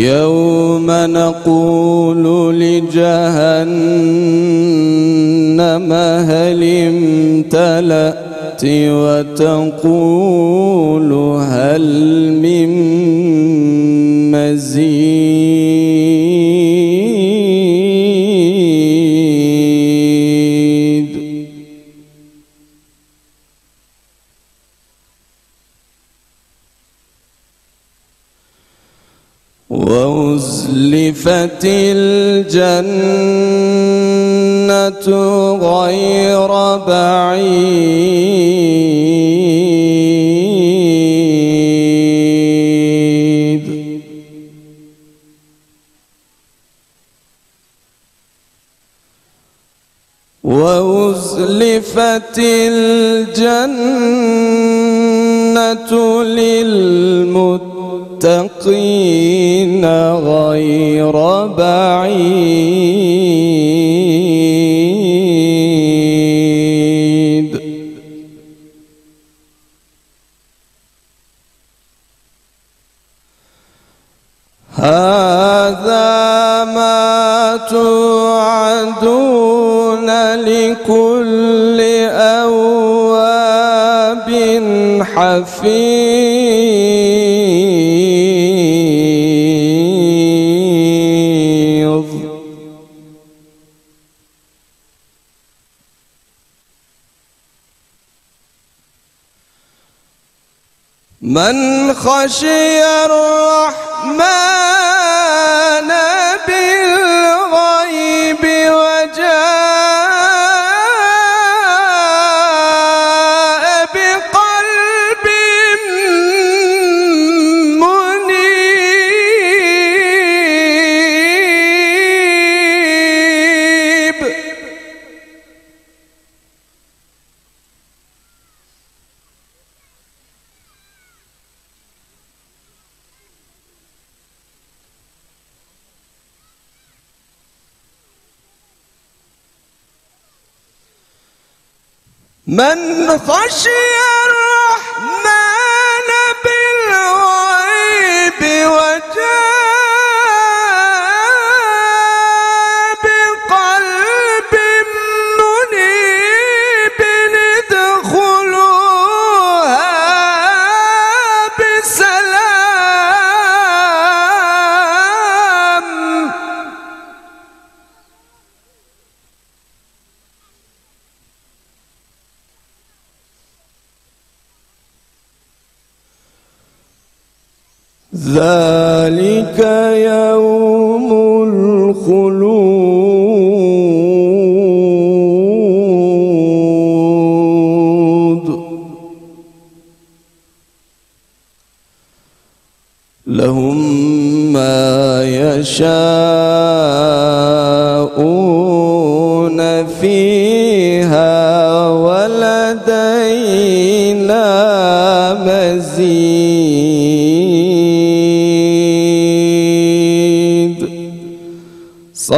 يوم نقول لجهنم هل امتلأت وتقول هل من وأزلفت الجنة غير بعيد. وأزلفت من خشي الرحمن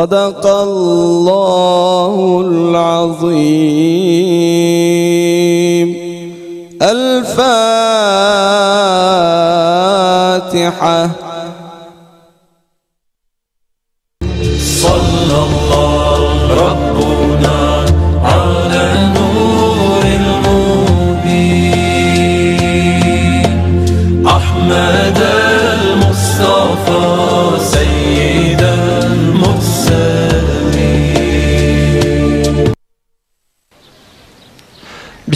صدق الله العظيم. الفاتحة. صلى الله ربنا على نور المبين أحمد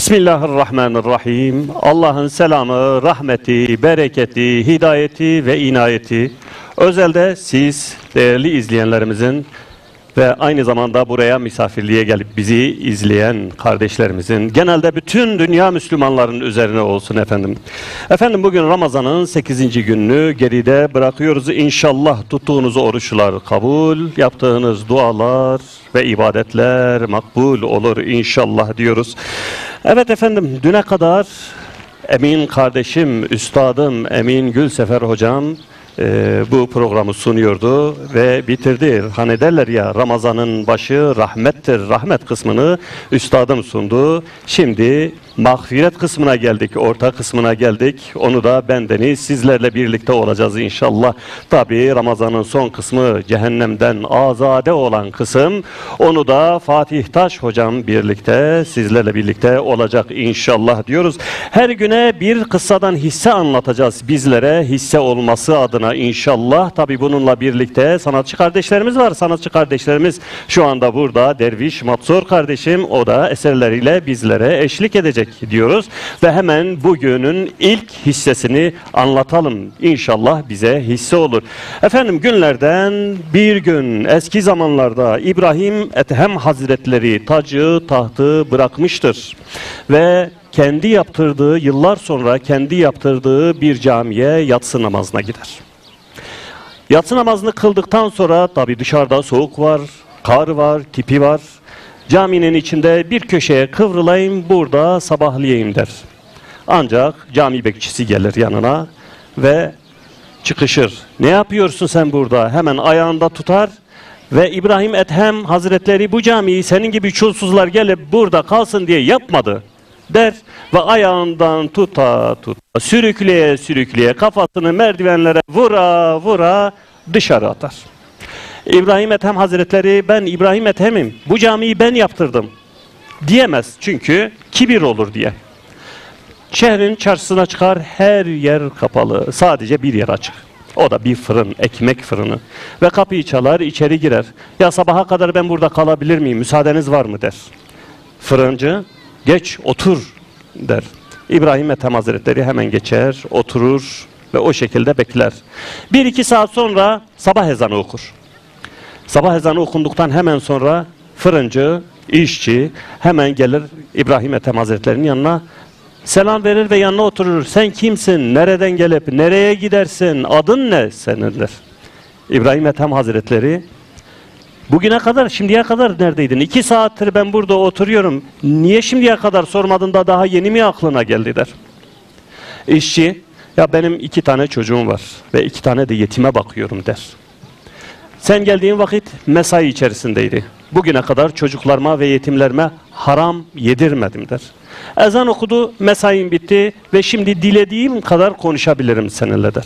Bismillahirrahmanirrahim. Allah'ın selamı, rahmeti, bereketi, hidayeti ve inayeti özelde siz değerli izleyenlerimizin ve aynı zamanda buraya misafirliğe gelip bizi izleyen kardeşlerimizin, genelde bütün dünya Müslümanların üzerine olsun efendim. Efendim bugün Ramazan'ın 8. gününü geride bırakıyoruz. İnşallah tuttuğunuz oruçlar kabul, yaptığınız dualar ve ibadetler makbul olur inşallah diyoruz. Evet efendim düne kadar Emin kardeşim, üstadım Emin Gülsefer hocam e, bu programı sunuyordu ve bitirdi. Hani derler ya Ramazan'ın başı rahmettir. Rahmet kısmını üstadım sundu. Şimdi mağfiret kısmına geldik, orta kısmına geldik. Onu da bendeniz sizlerle birlikte olacağız inşallah. Tabi Ramazan'ın son kısmı cehennemden azade olan kısım. Onu da Fatih Taş hocam birlikte sizlerle birlikte olacak inşallah diyoruz. Her güne bir kıssadan hisse anlatacağız bizlere hisse olması adına inşallah. Tabi bununla birlikte sanatçı kardeşlerimiz var. Sanatçı kardeşlerimiz şu anda burada. Derviş Matsur kardeşim o da eserleriyle bizlere eşlik edecek diyoruz. Ve hemen bugünün ilk hissesini anlatalım. İnşallah bize hisse olur. Efendim günlerden bir gün eski zamanlarda İbrahim Ethem Hazretleri tacı tahtı bırakmıştır. Ve kendi yaptırdığı yıllar sonra kendi yaptırdığı bir camiye yatsı namazına gider. Yatsı namazını kıldıktan sonra tabi dışarıda soğuk var, kar var, tipi var. Caminin içinde bir köşeye kıvrılayım burada sabahlayayım der. Ancak cami bekçisi gelir yanına ve çıkışır. Ne yapıyorsun sen burada? Hemen ayağında tutar ve İbrahim Ethem Hazretleri bu camiyi senin gibi çulsuzlar gelip burada kalsın diye yapmadı der ve ayağından tuta tuta sürükleye sürükleye kafasını merdivenlere vura vura dışarı atar. İbrahim Ethem Hazretleri ben İbrahim Ethem'im bu camiyi ben yaptırdım diyemez çünkü kibir olur diye. Şehrin çarşısına çıkar her yer kapalı sadece bir yer açık. O da bir fırın, ekmek fırını. Ve kapıyı çalar, içeri girer. Ya sabaha kadar ben burada kalabilir miyim, müsaadeniz var mı der. Fırıncı, geç otur der. İbrahim Ethem Hazretleri hemen geçer, oturur ve o şekilde bekler. Bir iki saat sonra sabah ezanı okur. Sabah ezanı okunduktan hemen sonra fırıncı, işçi hemen gelir İbrahim Ethem Hazretleri'nin yanına selam verir ve yanına oturur. Sen kimsin? Nereden gelip nereye gidersin? Adın ne senindir? İbrahim Ethem Hazretleri Bugüne kadar, şimdiye kadar neredeydin? İki saattir ben burada oturuyorum. Niye şimdiye kadar sormadın da daha yeni mi aklına geldi der. İşçi, ya benim iki tane çocuğum var ve iki tane de yetime bakıyorum der. Sen geldiğin vakit mesai içerisindeydi. Bugüne kadar çocuklarıma ve yetimlerime haram yedirmedim der. Ezan okudu, mesain bitti ve şimdi dilediğim kadar konuşabilirim seninle der.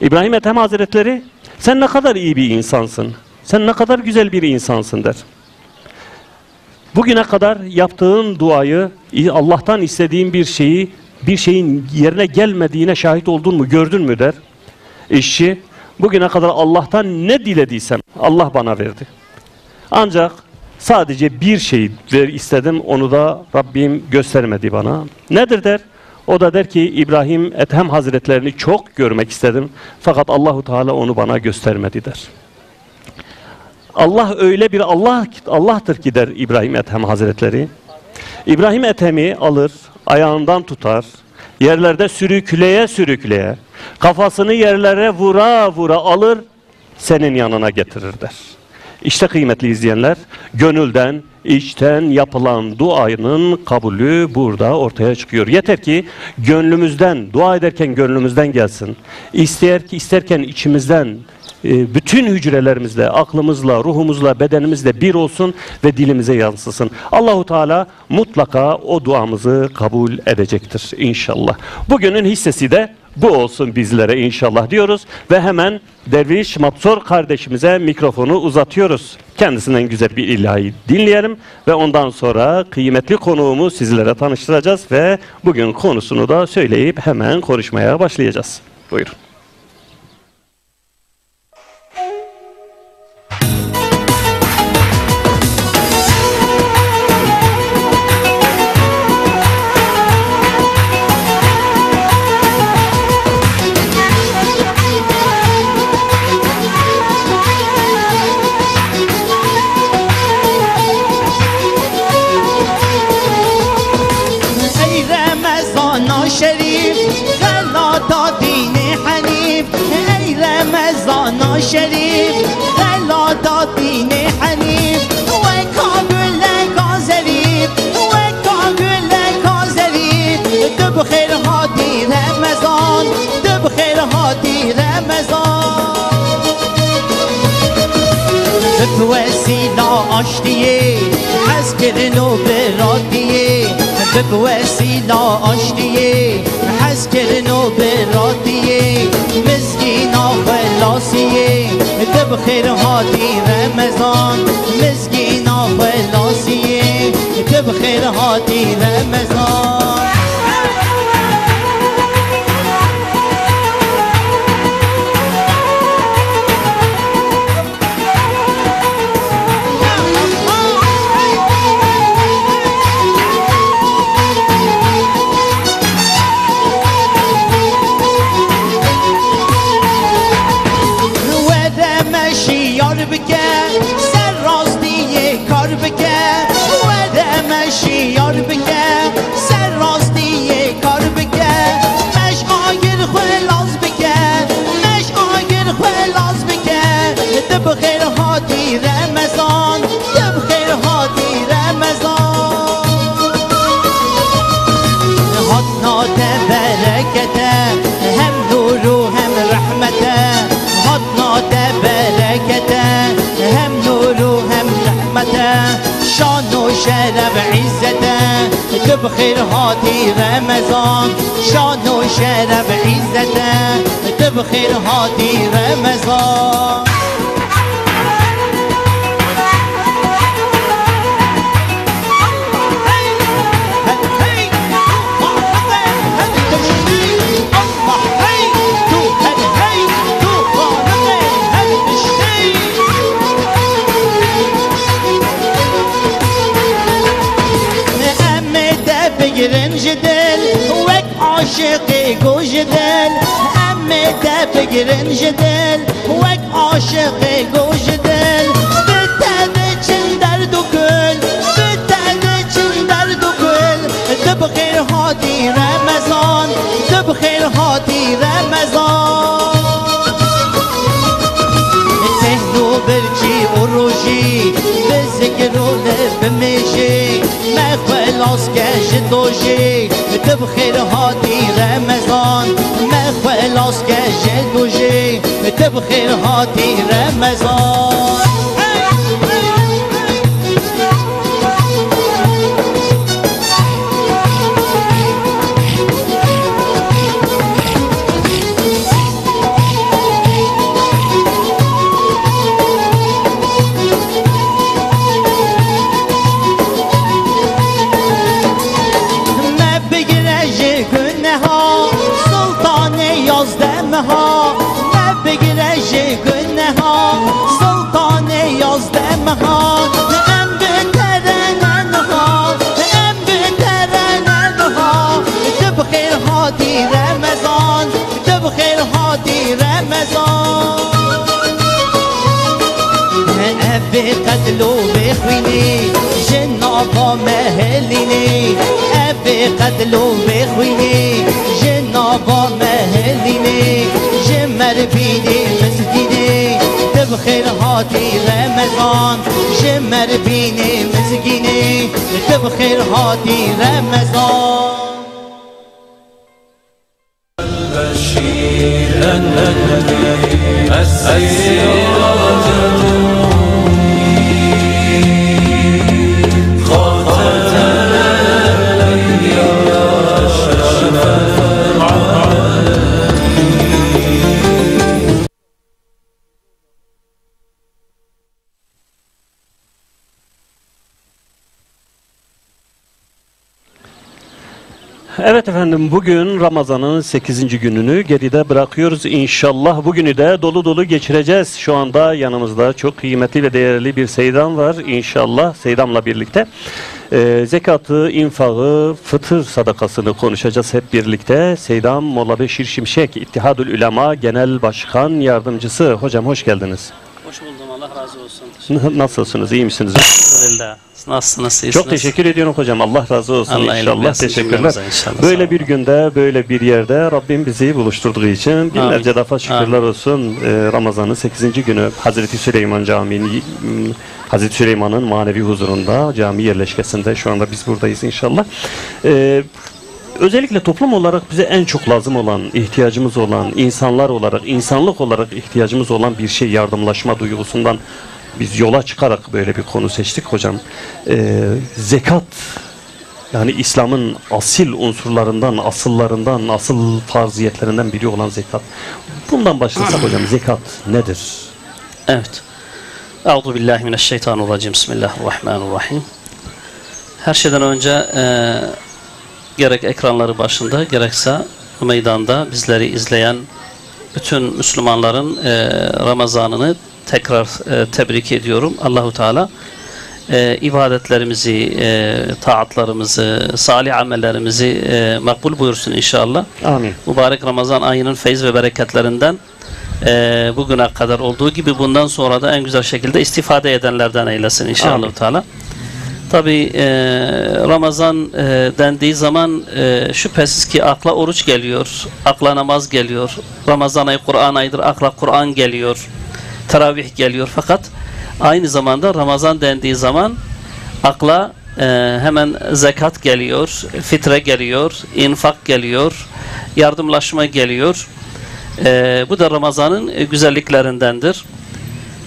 İbrahim Ethem Hazretleri, sen ne kadar iyi bir insansın. Sen ne kadar güzel bir insansın der. Bugüne kadar yaptığın duayı, Allah'tan istediğin bir şeyi, bir şeyin yerine gelmediğine şahit oldun mu, gördün mü der. İşçi, bugüne kadar Allah'tan ne dilediysem Allah bana verdi. Ancak sadece bir şey istedim, onu da Rabbim göstermedi bana. Nedir der? O da der ki İbrahim Ethem Hazretlerini çok görmek istedim. Fakat Allahu Teala onu bana göstermedi der. Allah öyle bir Allah Allah'tır ki der İbrahim Ethem Hazretleri. İbrahim Ethem'i alır, ayağından tutar, yerlerde sürükleye sürükleye, kafasını yerlere vura vura alır, senin yanına getirir der. İşte kıymetli izleyenler, gönülden, içten yapılan duanın kabulü burada ortaya çıkıyor. Yeter ki gönlümüzden, dua ederken gönlümüzden gelsin. İster ki isterken içimizden, e, bütün hücrelerimizle, aklımızla, ruhumuzla, bedenimizle bir olsun ve dilimize yansısın. Allahu Teala mutlaka o duamızı kabul edecektir inşallah. Bugünün hissesi de bu olsun bizlere inşallah diyoruz ve hemen Derviş Mapsor kardeşimize mikrofonu uzatıyoruz. Kendisinden güzel bir ilahi dinleyelim ve ondan sonra kıymetli konuğumu sizlere tanıştıracağız ve bugün konusunu da söyleyip hemen konuşmaya başlayacağız. Buyurun. خدا دین حنیف وای کاگل کازوید وای کاگل کازوید تو بخیر هادی رمضان تو بخیر هادی رمضان. تو وسیلا آشتیه از کرنو برادیه بگو وسیلا آشتیه از کرنو برادیه مسکینا خلاصیه دبخير هاتي رمضان مسكينة بلاسية دبخير هاتي رمضان بخير هادي رمضان يا بخير هادي رمضان. هاتنا تبركته هم نور و هم رحمته هاتنا تبركته هم نور و رحمته شان و شرف عزته تبخير هاتي رمضان. شان و شرف عزته تبخير هاتي رمضان. گوش دل همه دفع گرنج دل. وک عاشق گوش دل به تنه در درد و گل به تنه چین درد و گل دب خیر هاتی رمزان دب خیر رمزان روشی به میشی بمیشی. مخلاص کش دوشی تب خیر هاتی رمضان. مخلاص کش دوشی تب ها هاتی رمضان. مهليني ابي قتلو بخويني جنابا مهليني جمر بيني مسكيني تبخير هاتي رمضان جمر بيني مسكيني تبخير هاتي رمضان. بشير النبي Evet efendim bugün Ramazan'ın 8. gününü geride bırakıyoruz. İnşallah bugünü de dolu dolu geçireceğiz. Şu anda yanımızda çok kıymetli ve değerli bir Seydam var. İnşallah Seydam'la birlikte e, zekatı, infağı, fıtır sadakasını konuşacağız hep birlikte. Seydam Molla Beşir Şimşek, İttihadül Ülema Genel Başkan Yardımcısı. Hocam hoş geldiniz. Hoş buldum. Allah razı olsun. Nasılsınız? iyi misiniz? Elhamdülillah. Nasılsınız? iyisiniz? Çok teşekkür ediyorum hocam. Allah razı olsun Allah inşallah. Teşekkürler. inşallah. Böyle bir günde, böyle bir yerde Rabbim bizi buluşturduğu için binlerce defa şükürler olsun. Ee, Ramazan'ın 8. günü Hazreti Süleyman Camii'nin Hazreti Süleyman'ın manevi huzurunda, cami yerleşkesinde şu anda biz buradayız inşallah. Ee, özellikle toplum olarak bize en çok lazım olan, ihtiyacımız olan, insanlar olarak, insanlık olarak ihtiyacımız olan bir şey yardımlaşma duygusundan biz yola çıkarak böyle bir konu seçtik hocam. Ee, zekat yani İslam'ın asil unsurlarından, asıllarından, asıl farziyetlerinden biri olan zekat. Bundan başlasak hocam zekat nedir? Evet. Euzu billahi mineşşeytanirracim. Bismillahirrahmanirrahim. Her şeyden önce e, gerek ekranları başında gerekse bu meydanda bizleri izleyen bütün Müslümanların e, Ramazanını tekrar e, tebrik ediyorum. Allahu Teala e, ibadetlerimizi, e, taatlarımızı, salih amellerimizi e, makbul buyursun inşallah. Amin. mübarek Ramazan ayının feyiz ve bereketlerinden eee, bugüne kadar olduğu gibi bundan sonra da en güzel şekilde istifade edenlerden eylesin inşallah Amin. Teala. Tabi Ramazan eee, dendiği zaman eee, şüphesiz ki akla oruç geliyor, akla namaz geliyor. Ramazan ayı Kur'an ayıdır, akla Kur'an geliyor, teravih geliyor. Fakat aynı zamanda Ramazan dendiği zaman akla e, hemen zekat geliyor, fitre geliyor, infak geliyor, yardımlaşma geliyor. E, bu da Ramazan'ın güzelliklerindendir.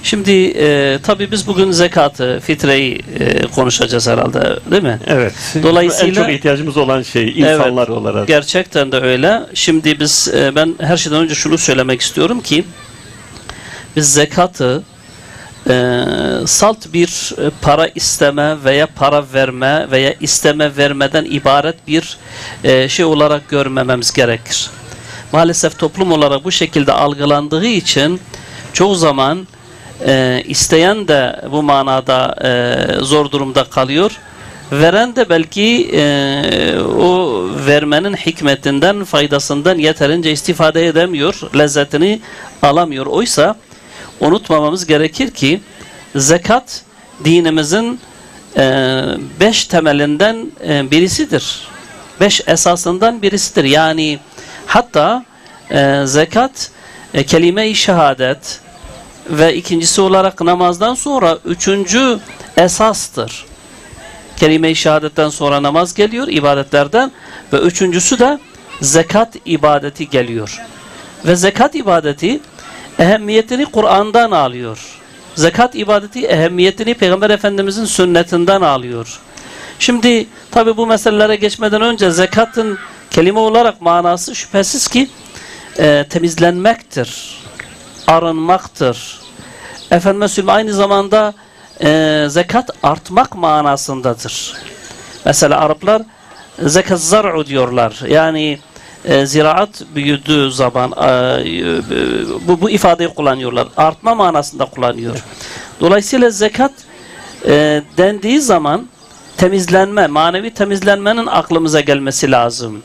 Şimdi e, tabii biz bugün zekatı, fitreyi e, konuşacağız herhalde değil mi? Evet. Dolayısıyla- en çok ihtiyacımız olan şey insanlar Evet, olarak. Gerçekten de öyle. Şimdi biz e, ben her şeyden önce şunu söylemek istiyorum ki biz zekatı e, salt bir e, para isteme veya para verme veya isteme vermeden ibaret bir e, şey olarak görmememiz gerekir. Maalesef toplum olarak bu şekilde algılandığı için çoğu zaman e, isteyen de bu manada e, zor durumda kalıyor. Veren de belki e, o vermenin hikmetinden, faydasından yeterince istifade edemiyor, lezzetini alamıyor. Oysa unutmamamız gerekir ki zekat dinimizin e, beş temelinden e, birisidir. Beş esasından birisidir. Yani hatta e, zekat e, kelime-i şehadet ve ikincisi olarak namazdan sonra üçüncü esastır. Kelime-i şehadetten sonra namaz geliyor ibadetlerden ve üçüncüsü de zekat ibadeti geliyor. Ve zekat ibadeti ehemmiyetini Kur'an'dan alıyor. Zekat ibadeti ehemmiyetini Peygamber Efendimizin sünnetinden alıyor. Şimdi tabi bu meselelere geçmeden önce zekatın kelime olarak manası şüphesiz ki e, temizlenmektir, arınmaktır. Efendime söyleyeyim aynı zamanda e, zekat artmak manasındadır. Mesela Araplar zekat zar'u diyorlar. Yani e, ziraat büyüdüğü zaman e, bu, bu ifadeyi kullanıyorlar. Artma manasında kullanıyor. Dolayısıyla zekat e, dendiği zaman temizlenme, manevi temizlenmenin aklımıza gelmesi lazım.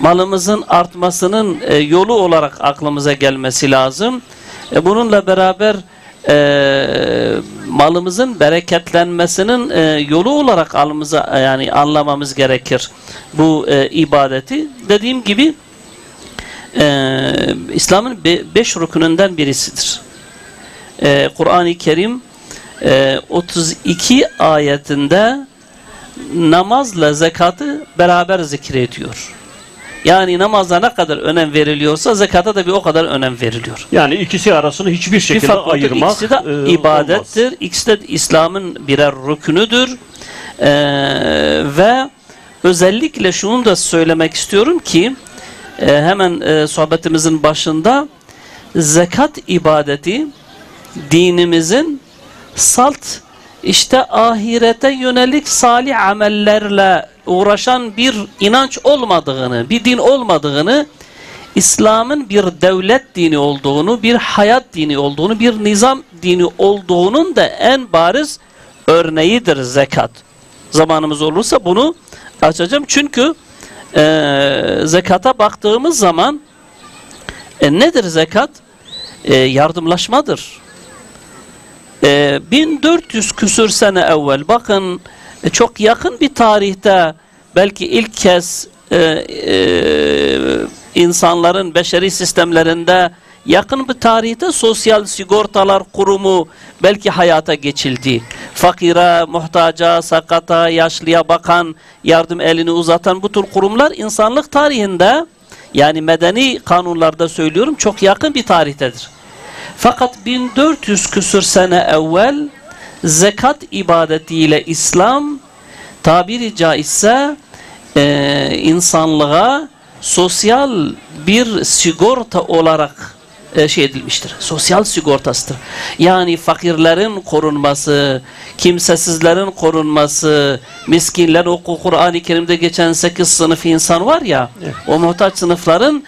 Malımızın artmasının e, yolu olarak aklımıza gelmesi lazım. E, bununla beraber e, malımızın bereketlenmesinin e, yolu olarak alımıza e, yani anlamamız gerekir bu e, ibadeti. Dediğim gibi e, İslam'ın be, beş rükününden birisidir. E, Kur'an-ı Kerim e, 32 ayetinde namazla zekatı beraber zikrediyor. Yani namaza ne kadar önem veriliyorsa zekata da bir o kadar önem veriliyor. Yani ikisi arasını hiçbir Bir şekilde fark yoktur. ayırmak İkisi de e, ibadettir. olmaz. İkisi de İslam'ın birer rükünüdür. Ee, ve özellikle şunu da söylemek istiyorum ki e, hemen e, sohbetimizin başında zekat ibadeti dinimizin salt işte ahirete yönelik salih amellerle uğraşan bir inanç olmadığını, bir din olmadığını, İslam'ın bir devlet dini olduğunu, bir hayat dini olduğunu, bir nizam dini olduğunun da en bariz örneğidir zekat. Zamanımız olursa bunu açacağım. Çünkü e, zekata baktığımız zaman e, nedir zekat? E, yardımlaşmadır. E, 1400 küsür sene evvel bakın E, çok yakın bir tarihte belki ilk kez e, e, insanların beşeri sistemlerinde yakın bir tarihte sosyal sigortalar kurumu belki hayata geçildi. Fakire, muhtaca, sakata, yaşlıya bakan, yardım elini uzatan bu tür kurumlar insanlık tarihinde yani medeni kanunlarda söylüyorum çok yakın bir tarihtedir. Fakat 1400 küsür sene evvel zekat ibadetiyle İslam tabiri caizse e, insanlığa sosyal bir sigorta olarak e, şey edilmiştir. Sosyal sigortasıdır. Yani fakirlerin korunması, kimsesizlerin korunması, miskinler oku Kur'an-ı Kerim'de geçen 8 sınıf insan var ya, o muhtaç sınıfların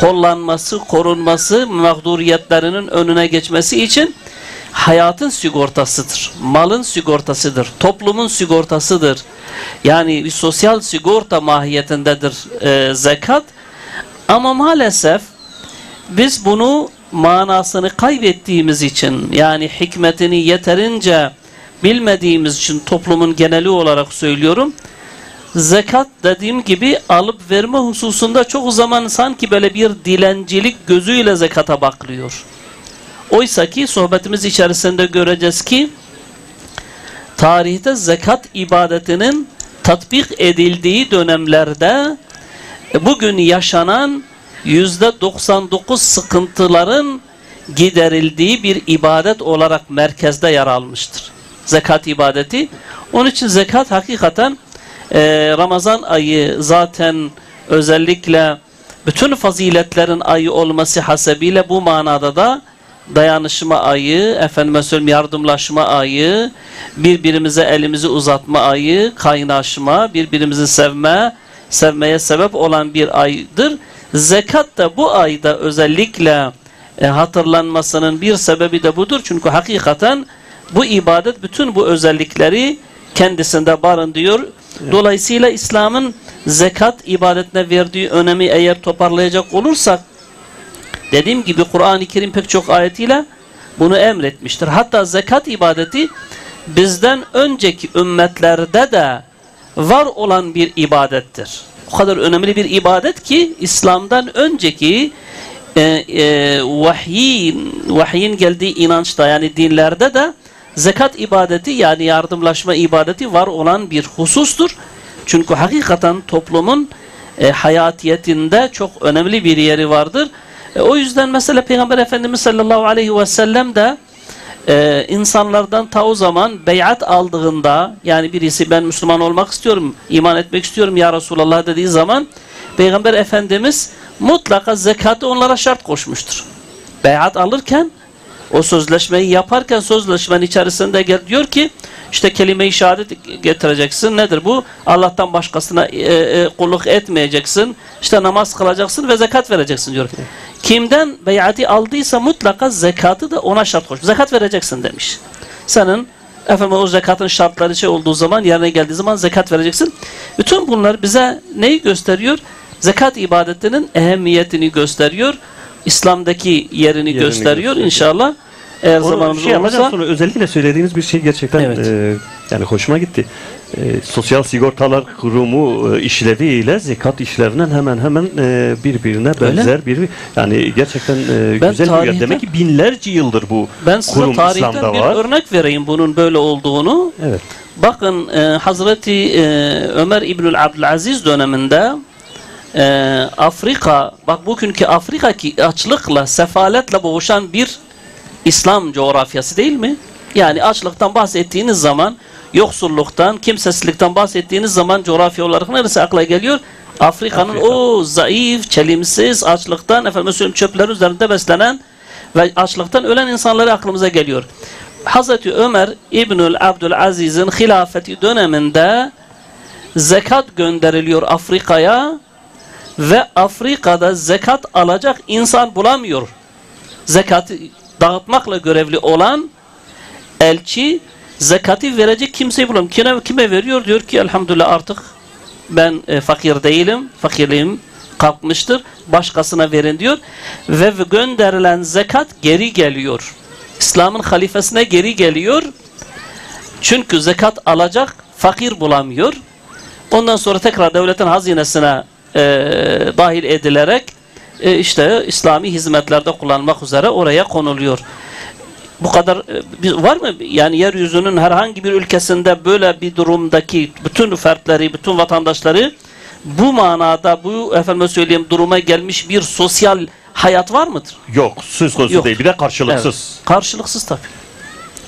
kollanması, korunması, mağduriyetlerinin önüne geçmesi için hayatın sigortasıdır. Malın sigortasıdır. Toplumun sigortasıdır. Yani bir sosyal sigorta mahiyetindedir e, zekat. Ama maalesef biz bunu manasını kaybettiğimiz için yani hikmetini yeterince bilmediğimiz için toplumun geneli olarak söylüyorum. Zekat dediğim gibi alıp verme hususunda çok zaman sanki böyle bir dilencilik gözüyle zekata bakılıyor. Oysa ki sohbetimiz içerisinde göreceğiz ki tarihte zekat ibadetinin tatbik edildiği dönemlerde bugün yaşanan yüzde 99 sıkıntıların giderildiği bir ibadet olarak merkezde yer almıştır. Zekat ibadeti. Onun için zekat hakikaten e, Ramazan ayı zaten özellikle bütün faziletlerin ayı olması hasebiyle bu manada da dayanışma ayı, efendime söyleyeyim yardımlaşma ayı, birbirimize elimizi uzatma ayı, kaynaşma, birbirimizi sevme, sevmeye sebep olan bir aydır. Zekat da bu ayda özellikle e, hatırlanmasının bir sebebi de budur. Çünkü hakikaten bu ibadet bütün bu özellikleri kendisinde barındırıyor. Dolayısıyla İslam'ın zekat ibadetine verdiği önemi eğer toparlayacak olursak dediğim gibi Kur'an-ı Kerim pek çok ayetiyle bunu emretmiştir. Hatta zekat ibadeti bizden önceki ümmetlerde de var olan bir ibadettir. O kadar önemli bir ibadet ki İslam'dan önceki e, e, vahyin, vahyin geldiği inançta yani dinlerde de zekat ibadeti yani yardımlaşma ibadeti var olan bir husustur. Çünkü hakikaten toplumun e, hayatiyetinde çok önemli bir yeri vardır. E, o yüzden mesela Peygamber Efendimiz sallallahu aleyhi ve sellem de e, insanlardan ta o zaman beyat aldığında yani birisi ben Müslüman olmak istiyorum, iman etmek istiyorum ya Resulallah dediği zaman Peygamber Efendimiz mutlaka zekatı onlara şart koşmuştur. Beyat alırken o sözleşmeyi yaparken sözleşmenin içerisinde gel, diyor ki işte kelime-i şehadet getireceksin. Nedir bu? Allah'tan başkasına e, e, kulluk etmeyeceksin. İşte namaz kılacaksın ve zekat vereceksin diyor. Kimden beyati aldıysa mutlaka zekatı da ona şart koş. Zekat vereceksin demiş. Senin efendim o zekatın şartları şey olduğu zaman yerine geldiği zaman zekat vereceksin. Bütün bunlar bize neyi gösteriyor? Zekat ibadetinin ehemmiyetini gösteriyor. İslam'daki yerini, Yerini gösteriyor inşallah. Eğer Onu zamanımız şey olursa sonra özellikle söylediğiniz bir şey gerçekten Evet. e, yani hoşuma gitti. E, Sosyal Sigortalar Kurumu e, işleviyle zekat işlerinden hemen hemen e, birbirine Öyle. benzer bir yani gerçekten e, Ben güzel bir yer. Demek ki binlerce yıldır bu ben size kurum tarihten İslam'da bir var. örnek vereyim bunun böyle olduğunu. Evet. Bakın e, Hazreti e, Ömer İbnül Abdülaziz döneminde e, Afrika, bak bugünkü Afrika ki açlıkla, sefaletle boğuşan bir İslam coğrafyası değil mi? Yani açlıktan bahsettiğiniz zaman, yoksulluktan, kimsesizlikten bahsettiğiniz zaman coğrafya olarak neresi akla geliyor? Afrika'nın Afrika. o zayıf, çelimsiz, açlıktan, efendim söyleyeyim çöpler üzerinde beslenen ve açlıktan ölen insanları aklımıza geliyor. Hazreti Ömer İbnül Abdülaziz'in hilafeti döneminde zekat gönderiliyor Afrika'ya ve Afrika'da zekat alacak insan bulamıyor. Zekatı dağıtmakla görevli olan elçi zekati verecek kimseyi bulamıyor. Kime, kime veriyor? Diyor ki elhamdülillah artık ben e, fakir değilim. Fakirliğim kalkmıştır. Başkasına verin diyor. Ve gönderilen zekat geri geliyor. İslam'ın halifesine geri geliyor. Çünkü zekat alacak fakir bulamıyor. Ondan sonra tekrar devletin hazinesine e, dahil edilerek e, işte İslami hizmetlerde kullanmak üzere oraya konuluyor. Bu kadar e, var mı? Yani yeryüzünün herhangi bir ülkesinde böyle bir durumdaki bütün fertleri, bütün vatandaşları bu manada bu efendime söyleyeyim duruma gelmiş bir sosyal hayat var mıdır? Yok söz konusu Yok. değil. Bir de karşılıksız. Evet, karşılıksız tabii.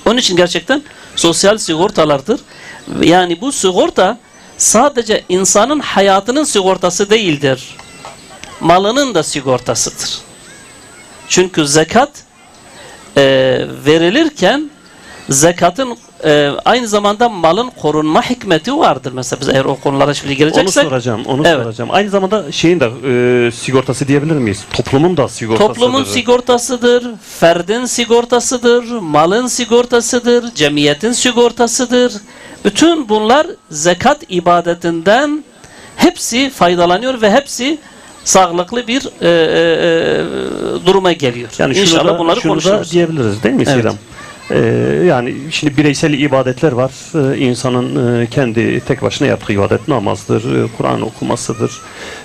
Onun için gerçekten sosyal sigortalardır. Yani bu sigorta sadece insanın hayatının sigortası değildir. Malının da sigortasıdır. Çünkü zekat e, verilirken zekatın e, aynı zamanda malın korunma hikmeti vardır. Mesela biz eğer o konulara şimdi Onu gireceksek soracağım. Onu Evet. soracağım. Aynı zamanda şeyin de e, sigortası diyebilir miyiz? Toplumun da sigortasıdır. Toplumun sigortasıdır, ferdin sigortasıdır, malın sigortasıdır, cemiyetin sigortasıdır. Bütün bunlar zekat ibadetinden hepsi faydalanıyor ve hepsi sağlıklı bir e, e, e, duruma geliyor. Yani şunu İnşallah da, bunları şunu da konuşuruz. diyebiliriz değil mi Evet. Sidem? Ee, yani şimdi bireysel ibadetler var. Ee, insanın e, kendi tek başına yaptığı ibadet namazdır, e, Kur'an okumasıdır,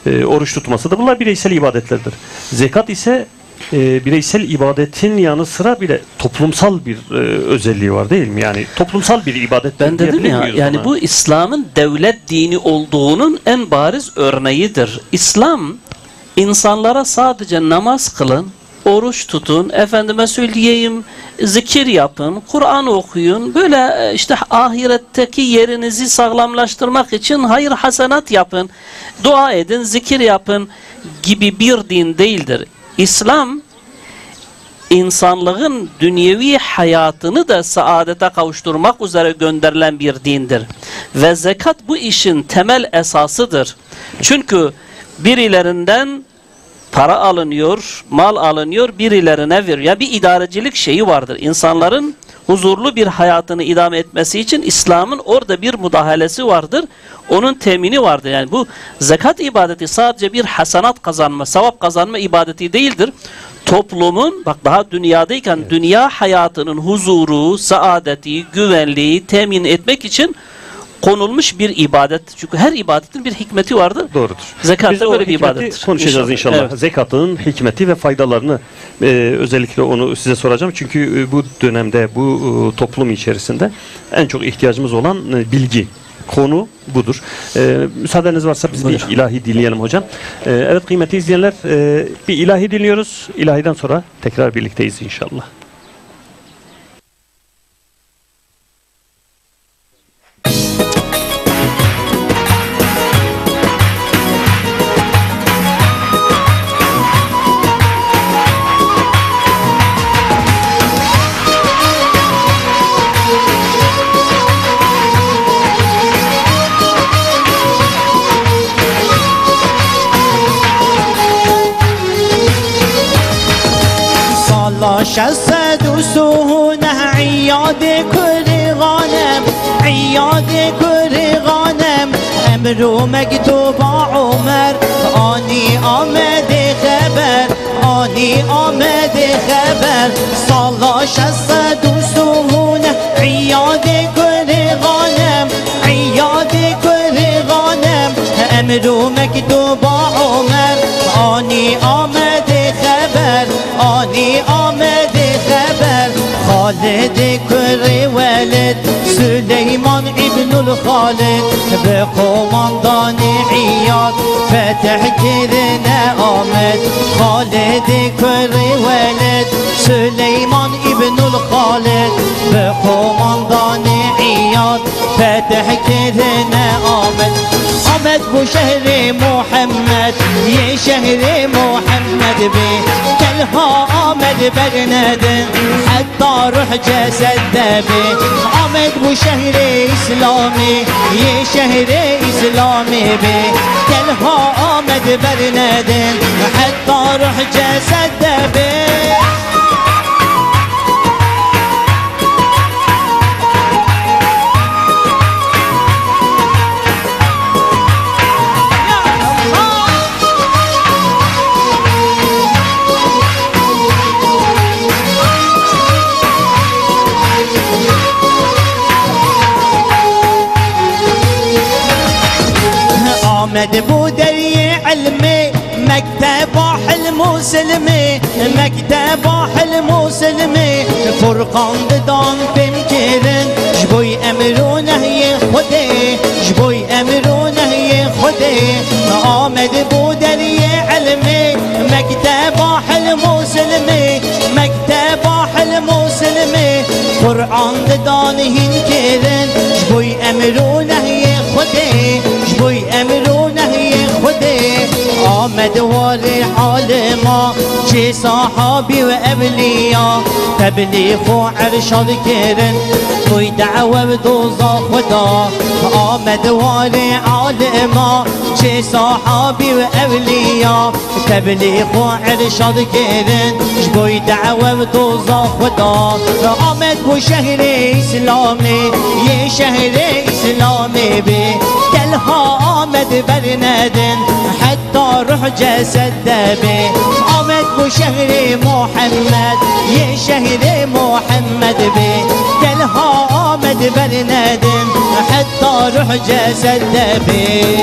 e, oruç tutmasıdır. Bunlar bireysel ibadetlerdir. Zekat ise e, bireysel ibadetin yanı sıra bile toplumsal bir e, özelliği var değil mi? Yani toplumsal bir ibadet Ben dedim ya yani buna? bu İslam'ın devlet dini olduğunun en bariz örneğidir. İslam insanlara sadece namaz kılın, oruç tutun, efendime söyleyeyim zikir yapın, Kur'an okuyun, böyle e, işte ahiretteki yerinizi sağlamlaştırmak için hayır hasenat yapın, dua edin, zikir yapın gibi bir din değildir. İslam insanlığın dünyevi hayatını da saadete kavuşturmak üzere gönderilen bir dindir. Ve zekat bu işin temel esasıdır. Çünkü birilerinden para alınıyor, mal alınıyor, birilerine veriyor. Yani bir idarecilik şeyi vardır. İnsanların huzurlu bir hayatını idame etmesi için İslam'ın orada bir müdahalesi vardır. Onun temini vardır. Yani bu zekat ibadeti sadece bir hasanat kazanma, sevap kazanma ibadeti değildir. Toplumun bak daha dünyadayken dünya hayatının huzuru, saadeti, güvenliği temin etmek için konulmuş bir ibadet. Çünkü her ibadetin bir hikmeti vardır. Doğrudur. Zekat da böyle bir ibadettir. konuşacağız inşallah. Evet. Zekatın hikmeti ve faydalarını e, özellikle onu size soracağım. Çünkü e, bu dönemde bu e, toplum içerisinde en çok ihtiyacımız olan e, bilgi. Konu budur. E, müsaadeniz varsa biz bir ilahi dinleyelim hocam. E, evet kıymetli izleyenler e, bir ilahi dinliyoruz. İlahiden sonra tekrar birlikteyiz inşallah. باشد صد و سهونه عیاد کرغانم عیاد کرغانم امرو مکتوبا عمر؟ آنی آمد خبر آنی آمد خبر. سالا شصد و سهونه عیاد کرغانم عیاد کرغانم امرو مکتوبا عمر؟ آنی آمده خبر آنی آمده خبر. خالد کر ولد سلیمان ابن الخالد. به قماندان عیاد فتح کرن آمد خالد کر ولد سلیمان ابن الخالد. به قماندان عیاد فتح کرن آمد محمد بشهر محمد يا شهر محمد به كلها آمد بغند حتى روح جسد دبي بو بشهر إسلامي يا شهر إسلامي به كلها آمد بغند حتى روح جسد دبي احمد بودي علمي مكتب حلم سلمي مكتب حلم سلمي. فرقان بدون تمكيرن جبوي امرونه يخدي جبوي امرونه يخدي احمد بودي علمي مكتب حلم سلمي مكتب حلم سلمي. قرآن بدون هنكيرن جبوي امرونه مدهول حالما شي صحابي وأبلياء تبليخو عرش الكرن توي دعوة بدوزاق ودا آمد والي عالما شي صحابي وأولياء تبليخو عرش الكرن توي دعوة بدوزاق خدا. آمد بو شهر إسلامي يا شهر إسلامي بي. تلها آمد برندن روح جسد دبي آمد بو شهر محمد يه شهر محمد بي. دلها آمد برندن حتى روح جسد دبي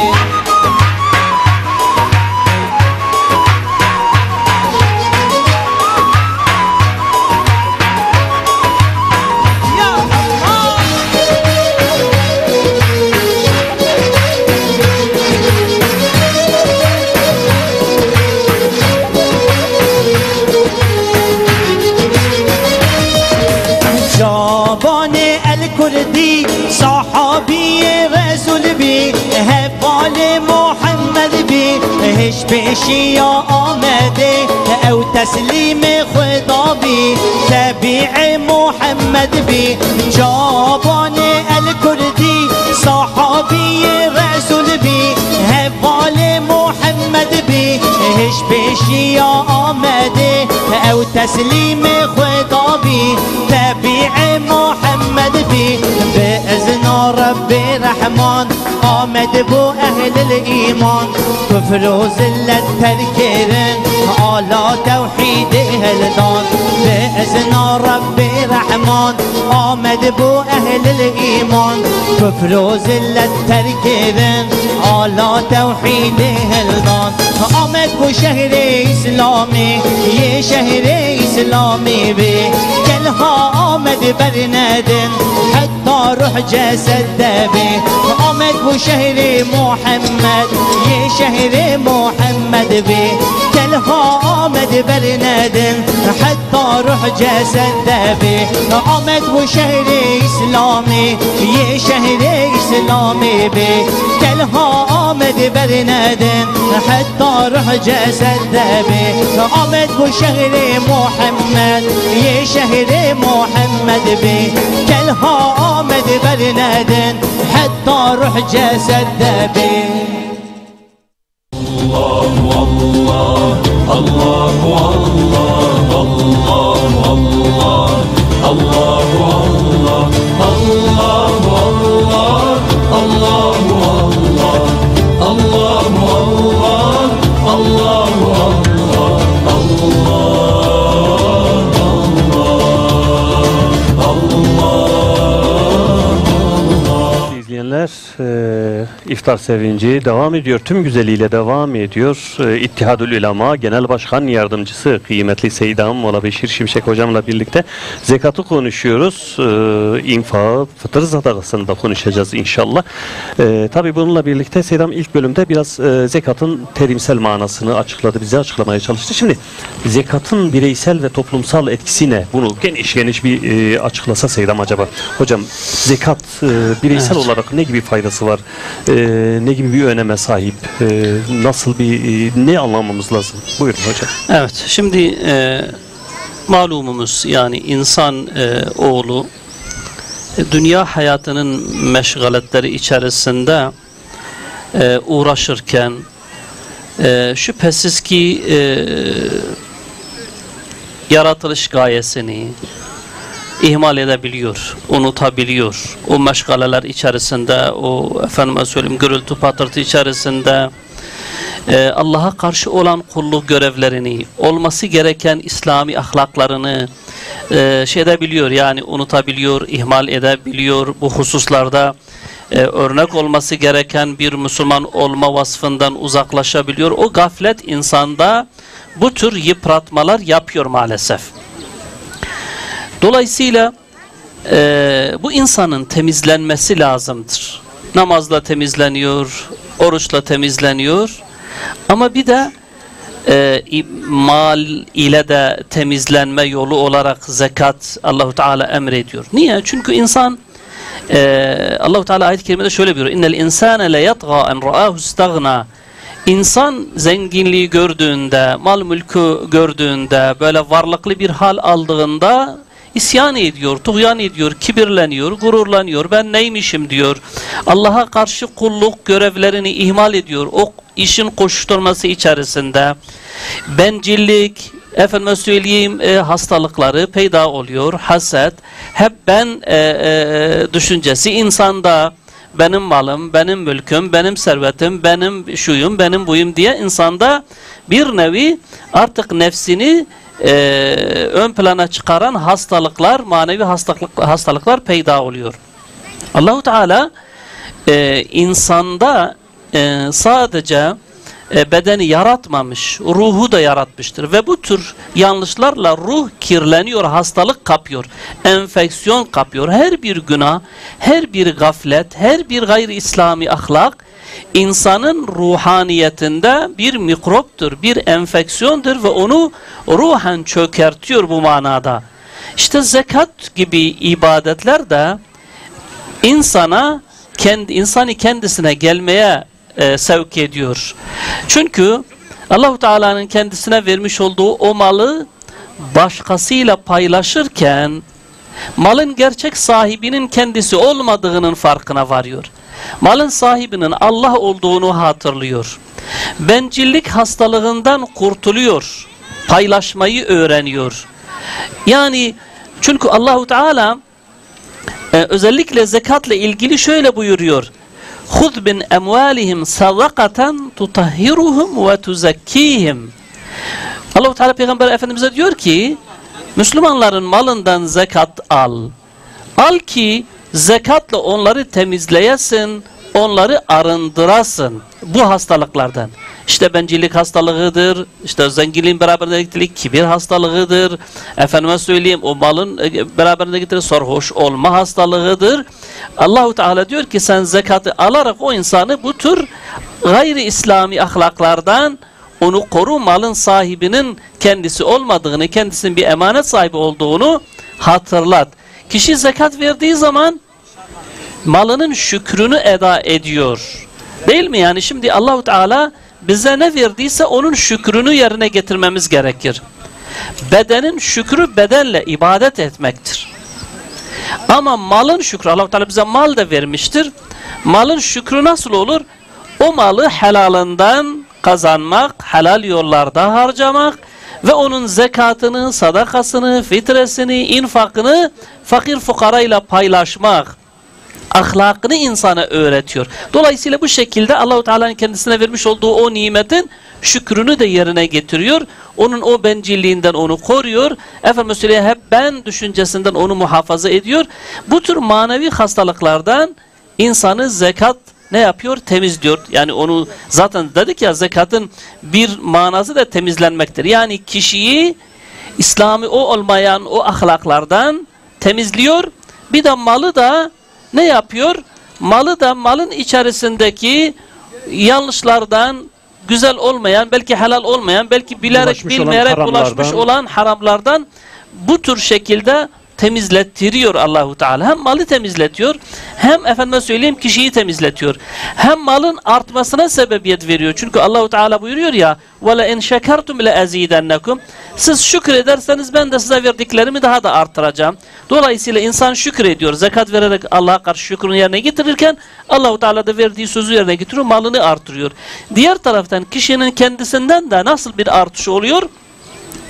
پیش پیشی آمده أو تسلیم خدا بی. تبیع محمد بی. جابان الکردی صحابی رسول بی. هفال محمد بی. هش پیشی آمده أو تسلیم خدا بی. تبیع محمد بی. به بإذن ربي رحمن آمد بو أهل الإيمان كفر وزلة تركيرن على توحيد هلدان بإذن ربي رحمن آمد بو أهل الإيمان كفر وزلة تركيرن على توحيد هلدان آمد بو شهر إسلامي يه شهر إسلامي بي كلها آمد برندن حتى وروح جسد به. قامت بشهر محمد يا شهر محمد به. تلها آمد برندن حتى روح جسد به. آمد بشهر إسلامي يا شهر إسلامي به. تلها آمد برندن حتى روح جسد به. آمد بشهر محمد يا شهر محمد به. تلها آمد محمد غلنادن حتى روح جسد دبي الله الله الله الله İzleyenler e, iftar sevinci devam ediyor. Tüm güzeliyle devam ediyor. E, İttihadül Ulema Genel Başkan Yardımcısı kıymetli Seyyid Mola Beşir Şimşek hocamla birlikte zekatı konuşuyoruz. E, infa, fıtır sadakasını da konuşacağız inşallah. E, Tabi bununla birlikte Seyyid Am ilk bölümde biraz e, zekatın terimsel manasını açıkladı. Bize açıklamaya çalıştı. Şimdi zekatın bireysel ve toplumsal etkisi ne? Bunu geniş geniş bir e, açıklasa Seyyid Am acaba. Hocam zekat e, bireysel Evet. olarak ne gibi faydası var? E, ne gibi bir öneme sahip? E, nasıl bir e, ne anlamamız lazım? Buyurun hocam. Evet, şimdi e, malumumuz yani insan e, oğlu e, dünya hayatının meşgaletleri içerisinde e, uğraşırken e, şüphesiz ki e, yaratılış gayesini ihmal edebiliyor, unutabiliyor. O meşgaleler içerisinde, o efendime söyleyeyim gürültü patırtı içerisinde e, Allah'a karşı olan kulluk görevlerini, olması gereken İslami ahlaklarını e, şey edebiliyor yani unutabiliyor, ihmal edebiliyor bu hususlarda e, örnek olması gereken bir Müslüman olma vasfından uzaklaşabiliyor. O gaflet insanda bu tür yıpratmalar yapıyor maalesef. Dolayısıyla e, bu insanın temizlenmesi lazımdır. Namazla temizleniyor, oruçla temizleniyor. Ama bir de e, mal ile de temizlenme yolu olarak zekat Allahu Teala emrediyor. Niye? Çünkü insan e, Allahu Teala ayet-i kerimede şöyle buyuruyor. İnnel insane le yatgha en ra'ahu istagna. İnsan zenginliği gördüğünde, mal mülkü gördüğünde, böyle varlıklı bir hal aldığında isyan ediyor, tuğyan ediyor, kibirleniyor, gururlanıyor. Ben neymişim diyor. Allah'a karşı kulluk görevlerini ihmal ediyor. O işin koşturması içerisinde bencillik, efendime söyleyeyim e, hastalıkları peyda oluyor. Haset, hep ben e, e, düşüncesi insanda benim malım, benim mülküm, benim servetim, benim şuyum, benim buyum diye insanda bir nevi artık nefsini e, ön plana çıkaran hastalıklar, manevi hastalık, hastalıklar peyda oluyor. Allahu Teala e, insanda e, sadece e, bedeni yaratmamış, ruhu da yaratmıştır. Ve bu tür yanlışlarla ruh kirleniyor, hastalık kapıyor, enfeksiyon kapıyor. Her bir günah, her bir gaflet, her bir gayri İslami ahlak insanın ruhaniyetinde bir mikroptur, bir enfeksiyondur ve onu ruhen çökertiyor bu manada. İşte zekat gibi ibadetler de insana kendi insanı kendisine gelmeye e, sevk ediyor. Çünkü Allahu Teala'nın kendisine vermiş olduğu o malı başkasıyla paylaşırken malın gerçek sahibinin kendisi olmadığının farkına varıyor. Malın sahibinin Allah olduğunu hatırlıyor. Bencillik hastalığından kurtuluyor. Paylaşmayı öğreniyor. Yani çünkü Allahu Teala e, özellikle zekatla ilgili şöyle buyuruyor. Bin emvalihim sadakaten tutahhiruhum ve tuzakkihim. Allahu Teala Peygamber Efendimize diyor ki Müslümanların malından zekat al. Al ki zekatla onları temizleyesin, onları arındırasın bu hastalıklardan. İşte bencillik hastalığıdır, işte zenginliğin beraberinde getirdiği kibir hastalığıdır. Efendime söyleyeyim o malın e, beraberinde getirdiği sarhoş olma hastalığıdır. Allahu Teala diyor ki sen zekatı alarak o insanı bu tür gayri İslami ahlaklardan onu koru malın sahibinin kendisi olmadığını, kendisinin bir emanet sahibi olduğunu hatırlat. Kişi zekat verdiği zaman malının şükrünü eda ediyor. Değil mi? Yani şimdi Allahu Teala bize ne verdiyse onun şükrünü yerine getirmemiz gerekir. Bedenin şükrü bedenle ibadet etmektir. Ama malın şükrü Allah Teala bize mal da vermiştir. Malın şükrü nasıl olur? O malı helalından kazanmak, helal yollarda harcamak ve onun zekatını, sadakasını, fitresini, infakını fakir fukarayla paylaşmak ahlakını insana öğretiyor. Dolayısıyla bu şekilde Allahu Teala'nın kendisine vermiş olduğu o nimetin şükrünü de yerine getiriyor. Onun o bencilliğinden onu koruyor. Efendim söyleyeyim hep ben düşüncesinden onu muhafaza ediyor. Bu tür manevi hastalıklardan insanı zekat ne yapıyor? Temizliyor. Yani onu zaten dedik ya zekatın bir manası da temizlenmektir. Yani kişiyi İslami o olmayan o ahlaklardan temizliyor. Bir de malı da ne yapıyor? Malı da malın içerisindeki yanlışlardan, güzel olmayan, belki helal olmayan, belki bilerek Bulaşmış olan bilmeyerek haramlardan. bulaşmış olan haramlardan bu tür şekilde temizlettiriyor Allahu Teala. Hem malı temizletiyor, hem efendime söyleyeyim kişiyi temizletiyor. Hem malın artmasına sebebiyet veriyor. Çünkü Allahu Teala buyuruyor ya: "Ve la in şekertum le azidennekum." Siz şükrederseniz ben de size verdiklerimi daha da artıracağım. Dolayısıyla insan şükrediyor. Zekat vererek Allah'a karşı şükrünü yerine getirirken Allahu Teala da verdiği sözü yerine getiriyor, malını artırıyor. Diğer taraftan kişinin kendisinden de nasıl bir artış oluyor?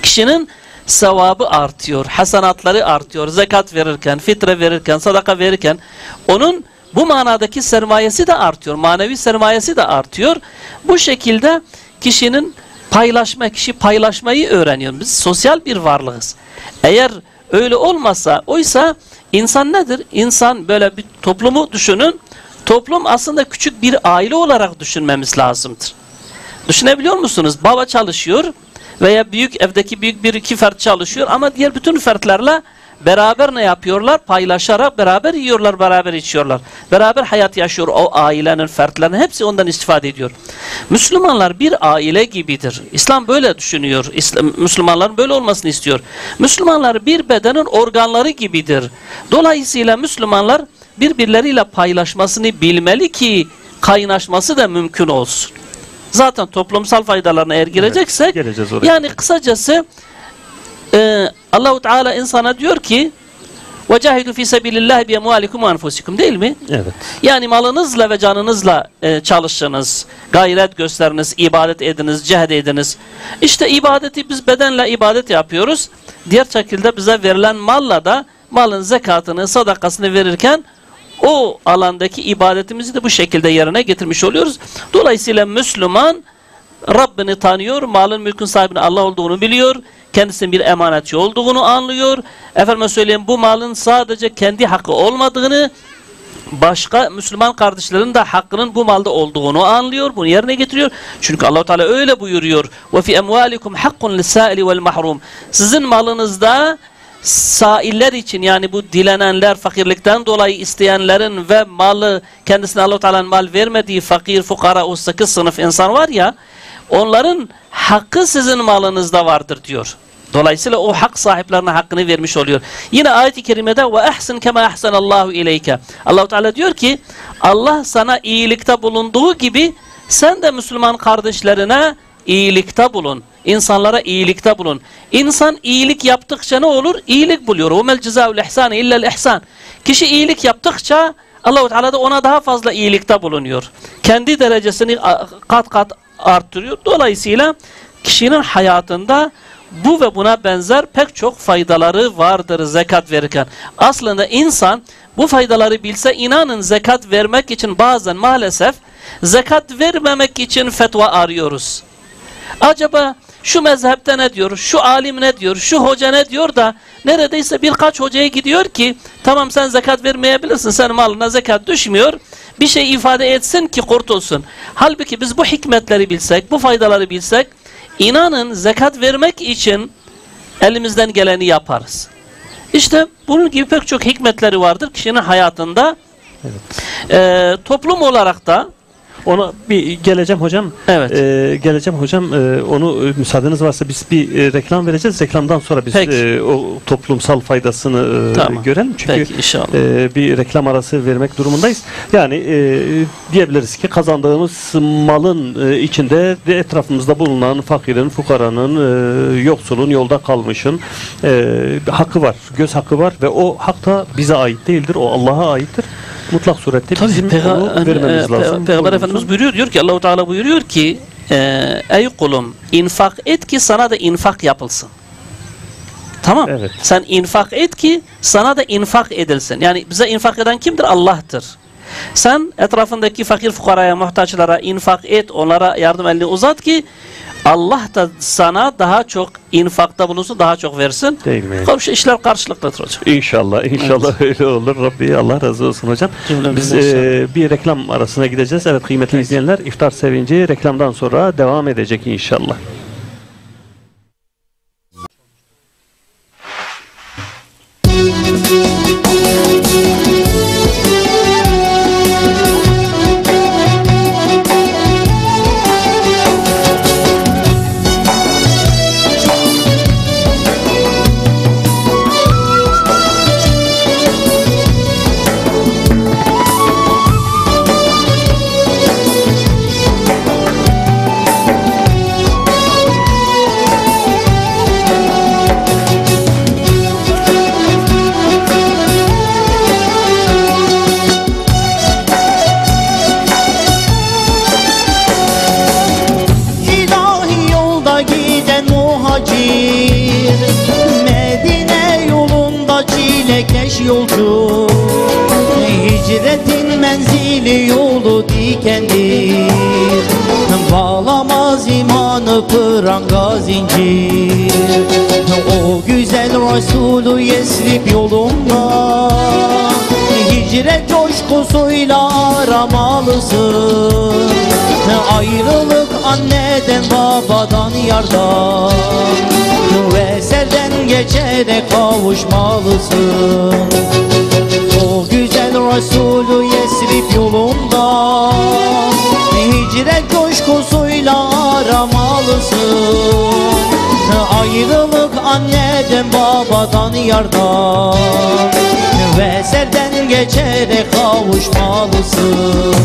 Kişinin sevabı artıyor, hasanatları artıyor. Zekat verirken, fitre verirken, sadaka verirken onun bu manadaki sermayesi de artıyor. Manevi sermayesi de artıyor. Bu şekilde kişinin paylaşma, kişi paylaşmayı öğreniyor. Biz sosyal bir varlığız. Eğer öyle olmasa, oysa insan nedir? İnsan böyle bir toplumu düşünün. toplum aslında küçük bir aile olarak düşünmemiz lazımdır. Düşünebiliyor musunuz? Baba çalışıyor veya büyük evdeki büyük bir iki fert çalışıyor ama diğer bütün fertlerle beraber ne yapıyorlar? Paylaşarak beraber yiyorlar, beraber içiyorlar. Beraber hayat yaşıyor o ailenin fertlerinin hepsi ondan istifade ediyor. Müslümanlar bir aile gibidir. İslam böyle düşünüyor. İslam, Müslümanların böyle olmasını istiyor. Müslümanlar bir bedenin organları gibidir. Dolayısıyla Müslümanlar birbirleriyle paylaşmasını bilmeli ki kaynaşması da mümkün olsun Zaten toplumsal faydalarına eğer gireceksek geleceğiz oraya. yani kısacası e, Allahu Teala insana diyor ki وَجَاهِدُوا فِي سَبِيلِ اللّٰهِ بِيَمْوَالِكُمْ وَاَنْفُسِكُمْ değil mi? Evet. Yani malınızla ve canınızla e, çalışınız, gayret gösteriniz, ibadet ediniz, cehd ediniz. İşte ibadeti biz bedenle ibadet yapıyoruz. Diğer şekilde bize verilen malla da malın zekatını, sadakasını verirken o alandaki ibadetimizi de bu şekilde yerine getirmiş oluyoruz. Dolayısıyla Müslüman Rabbini tanıyor, malın mülkün sahibinin Allah olduğunu biliyor, kendisinin bir emanetçi olduğunu anlıyor. Efendime söyleyeyim bu malın sadece kendi hakkı olmadığını, başka Müslüman kardeşlerin de hakkının bu malda olduğunu anlıyor, bunu yerine getiriyor. Çünkü Allahu Teala öyle buyuruyor. Ve fi emvalikum hakkun lis-sa'ili vel mahrum. Sizin malınızda sailler için yani bu dilenenler, fakirlikten dolayı isteyenlerin ve malı kendisine Allah-u Teala'nın mal vermediği fakir, fukara, o sekiz sınıf insan var ya onların hakkı sizin malınızda vardır diyor. Dolayısıyla o hak sahiplerine hakkını vermiş oluyor. Yine ayet-i kerimede ve ehsin kema ehsenallahu ileyke. Allahu Teala diyor ki Allah sana iyilikte bulunduğu gibi sen de Müslüman kardeşlerine iyilikte bulun. İnsanlara iyilikte bulun. İnsan iyilik yaptıkça ne olur? İyilik buluyor. وَمَا الْجِزَاءُ الْاِحْسَانِ اِلَّا الْاِحْسَانِ Kişi iyilik yaptıkça Allah-u Teala da ona daha fazla iyilikte bulunuyor. Kendi derecesini a- kat kat arttırıyor. Dolayısıyla kişinin hayatında bu ve buna benzer pek çok faydaları vardır zekat verirken. Aslında insan bu faydaları bilse inanın zekat vermek için bazen maalesef zekat vermemek için fetva arıyoruz. Acaba şu mezhepte ne diyor, şu alim ne diyor, şu hoca ne diyor da neredeyse birkaç hocaya gidiyor ki tamam sen zekat vermeyebilirsin, senin malına zekat düşmüyor. Bir şey ifade etsin ki kurtulsun. Halbuki biz bu hikmetleri bilsek, bu faydaları bilsek inanın zekat vermek için elimizden geleni yaparız. İşte bunun gibi pek çok hikmetleri vardır kişinin hayatında. Ee, toplum olarak da Ona bir geleceğim hocam. Evet. Ee, geleceğim hocam. Ee, onu e, müsaadeniz varsa biz bir e, reklam vereceğiz. Reklamdan sonra biz Peki. e, o toplumsal faydasını e, Tamam. görelim. Çünkü Peki, inşallah. e, bir reklam arası vermek durumundayız. Yani e, diyebiliriz ki kazandığımız malın e, içinde de etrafımızda bulunan fakirin, fukaranın, e, yoksulun, yolda kalmışın e, hakkı var. Göz hakkı var ve o hak da bize ait değildir. O Allah'a aittir. Mutlak surette Tabii bizim Peyga- onu vermemiz e, lazım. Pe- Peygamber Efendimiz buyuruyor diyor ki Allahu Teala buyuruyor ki e, ey kulum infak et ki sana da infak yapılsın. Tamam. Evet. Sen infak et ki sana da infak edilsin. Yani bize infak eden kimdir? Allah'tır. Sen etrafındaki fakir fukaraya, muhtaçlara infak et, onlara yardım elini uzat ki Allah da sana daha çok infakta bulunsun, daha çok versin. Değil mi? Komşu işler karşılıklıdır hocam. İnşallah, inşallah öyle olur. Rabbi Allah razı olsun hocam. Cümlemize Biz e, bir reklam arasına gideceğiz. Evet kıymetli izleyenler, iftar sevinci reklamdan sonra devam edecek inşallah. Hicret coşkusuyla aramalısın Ayrılık anneden babadan yardan Ve serden geçerek kavuşmalısın. O güzel Resulü Yesrib yolunda. Hicret coşkusuyla aramalısın. Ayrılık anneden babadan yardan Ve serden geçerek kavuşmalısın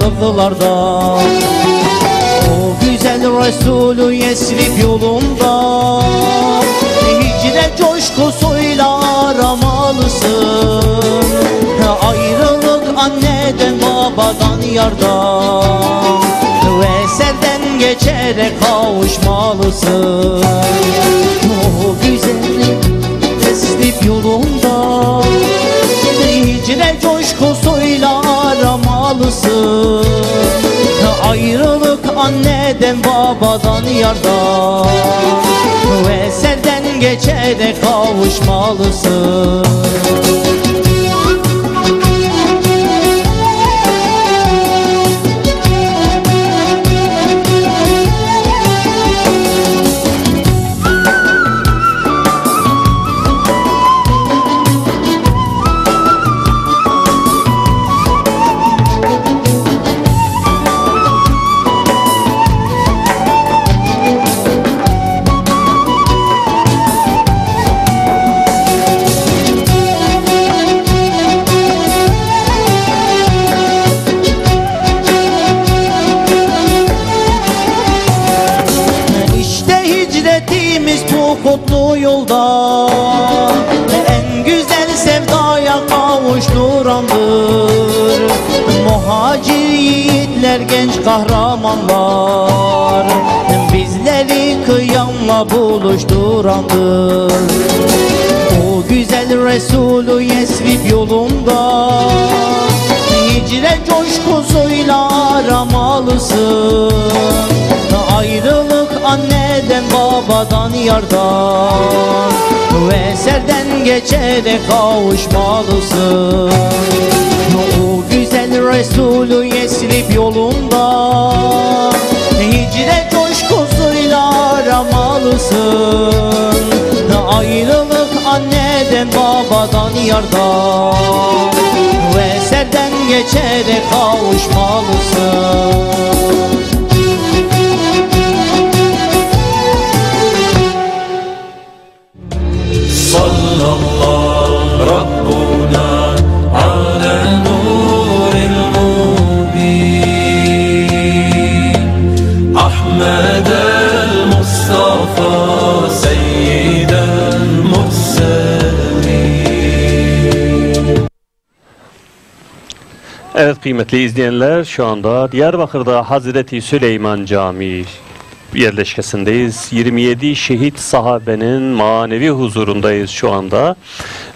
dünyalıklardan o güzel Resulü Yesrib yolunda. Hicret coşkusuyla aramalısın Ayrılık anneden babadan yardan Ve serden geçerek kavuşmalısın yardan Ve serden geçerek kavuşmalısın buluşturandır. O güzel Resulü Yesrib yolunda. Hicret coşkusuyla aramalısın Ayrılık anneden babadan yardan Ve serden geçerek kavuşmalısın. O güzel Resulü Yesrib yolunda. Hicret yaşamalısın Ayrılık anneden babadan yardan. Ve senden geçerek kavuşmalısın. Sallallahu Rabbim Evet kıymetli izleyenler şu anda Diyarbakır'da Hazreti Süleyman Camii yerleşkesindeyiz. 27 şehit sahabenin manevi huzurundayız şu anda.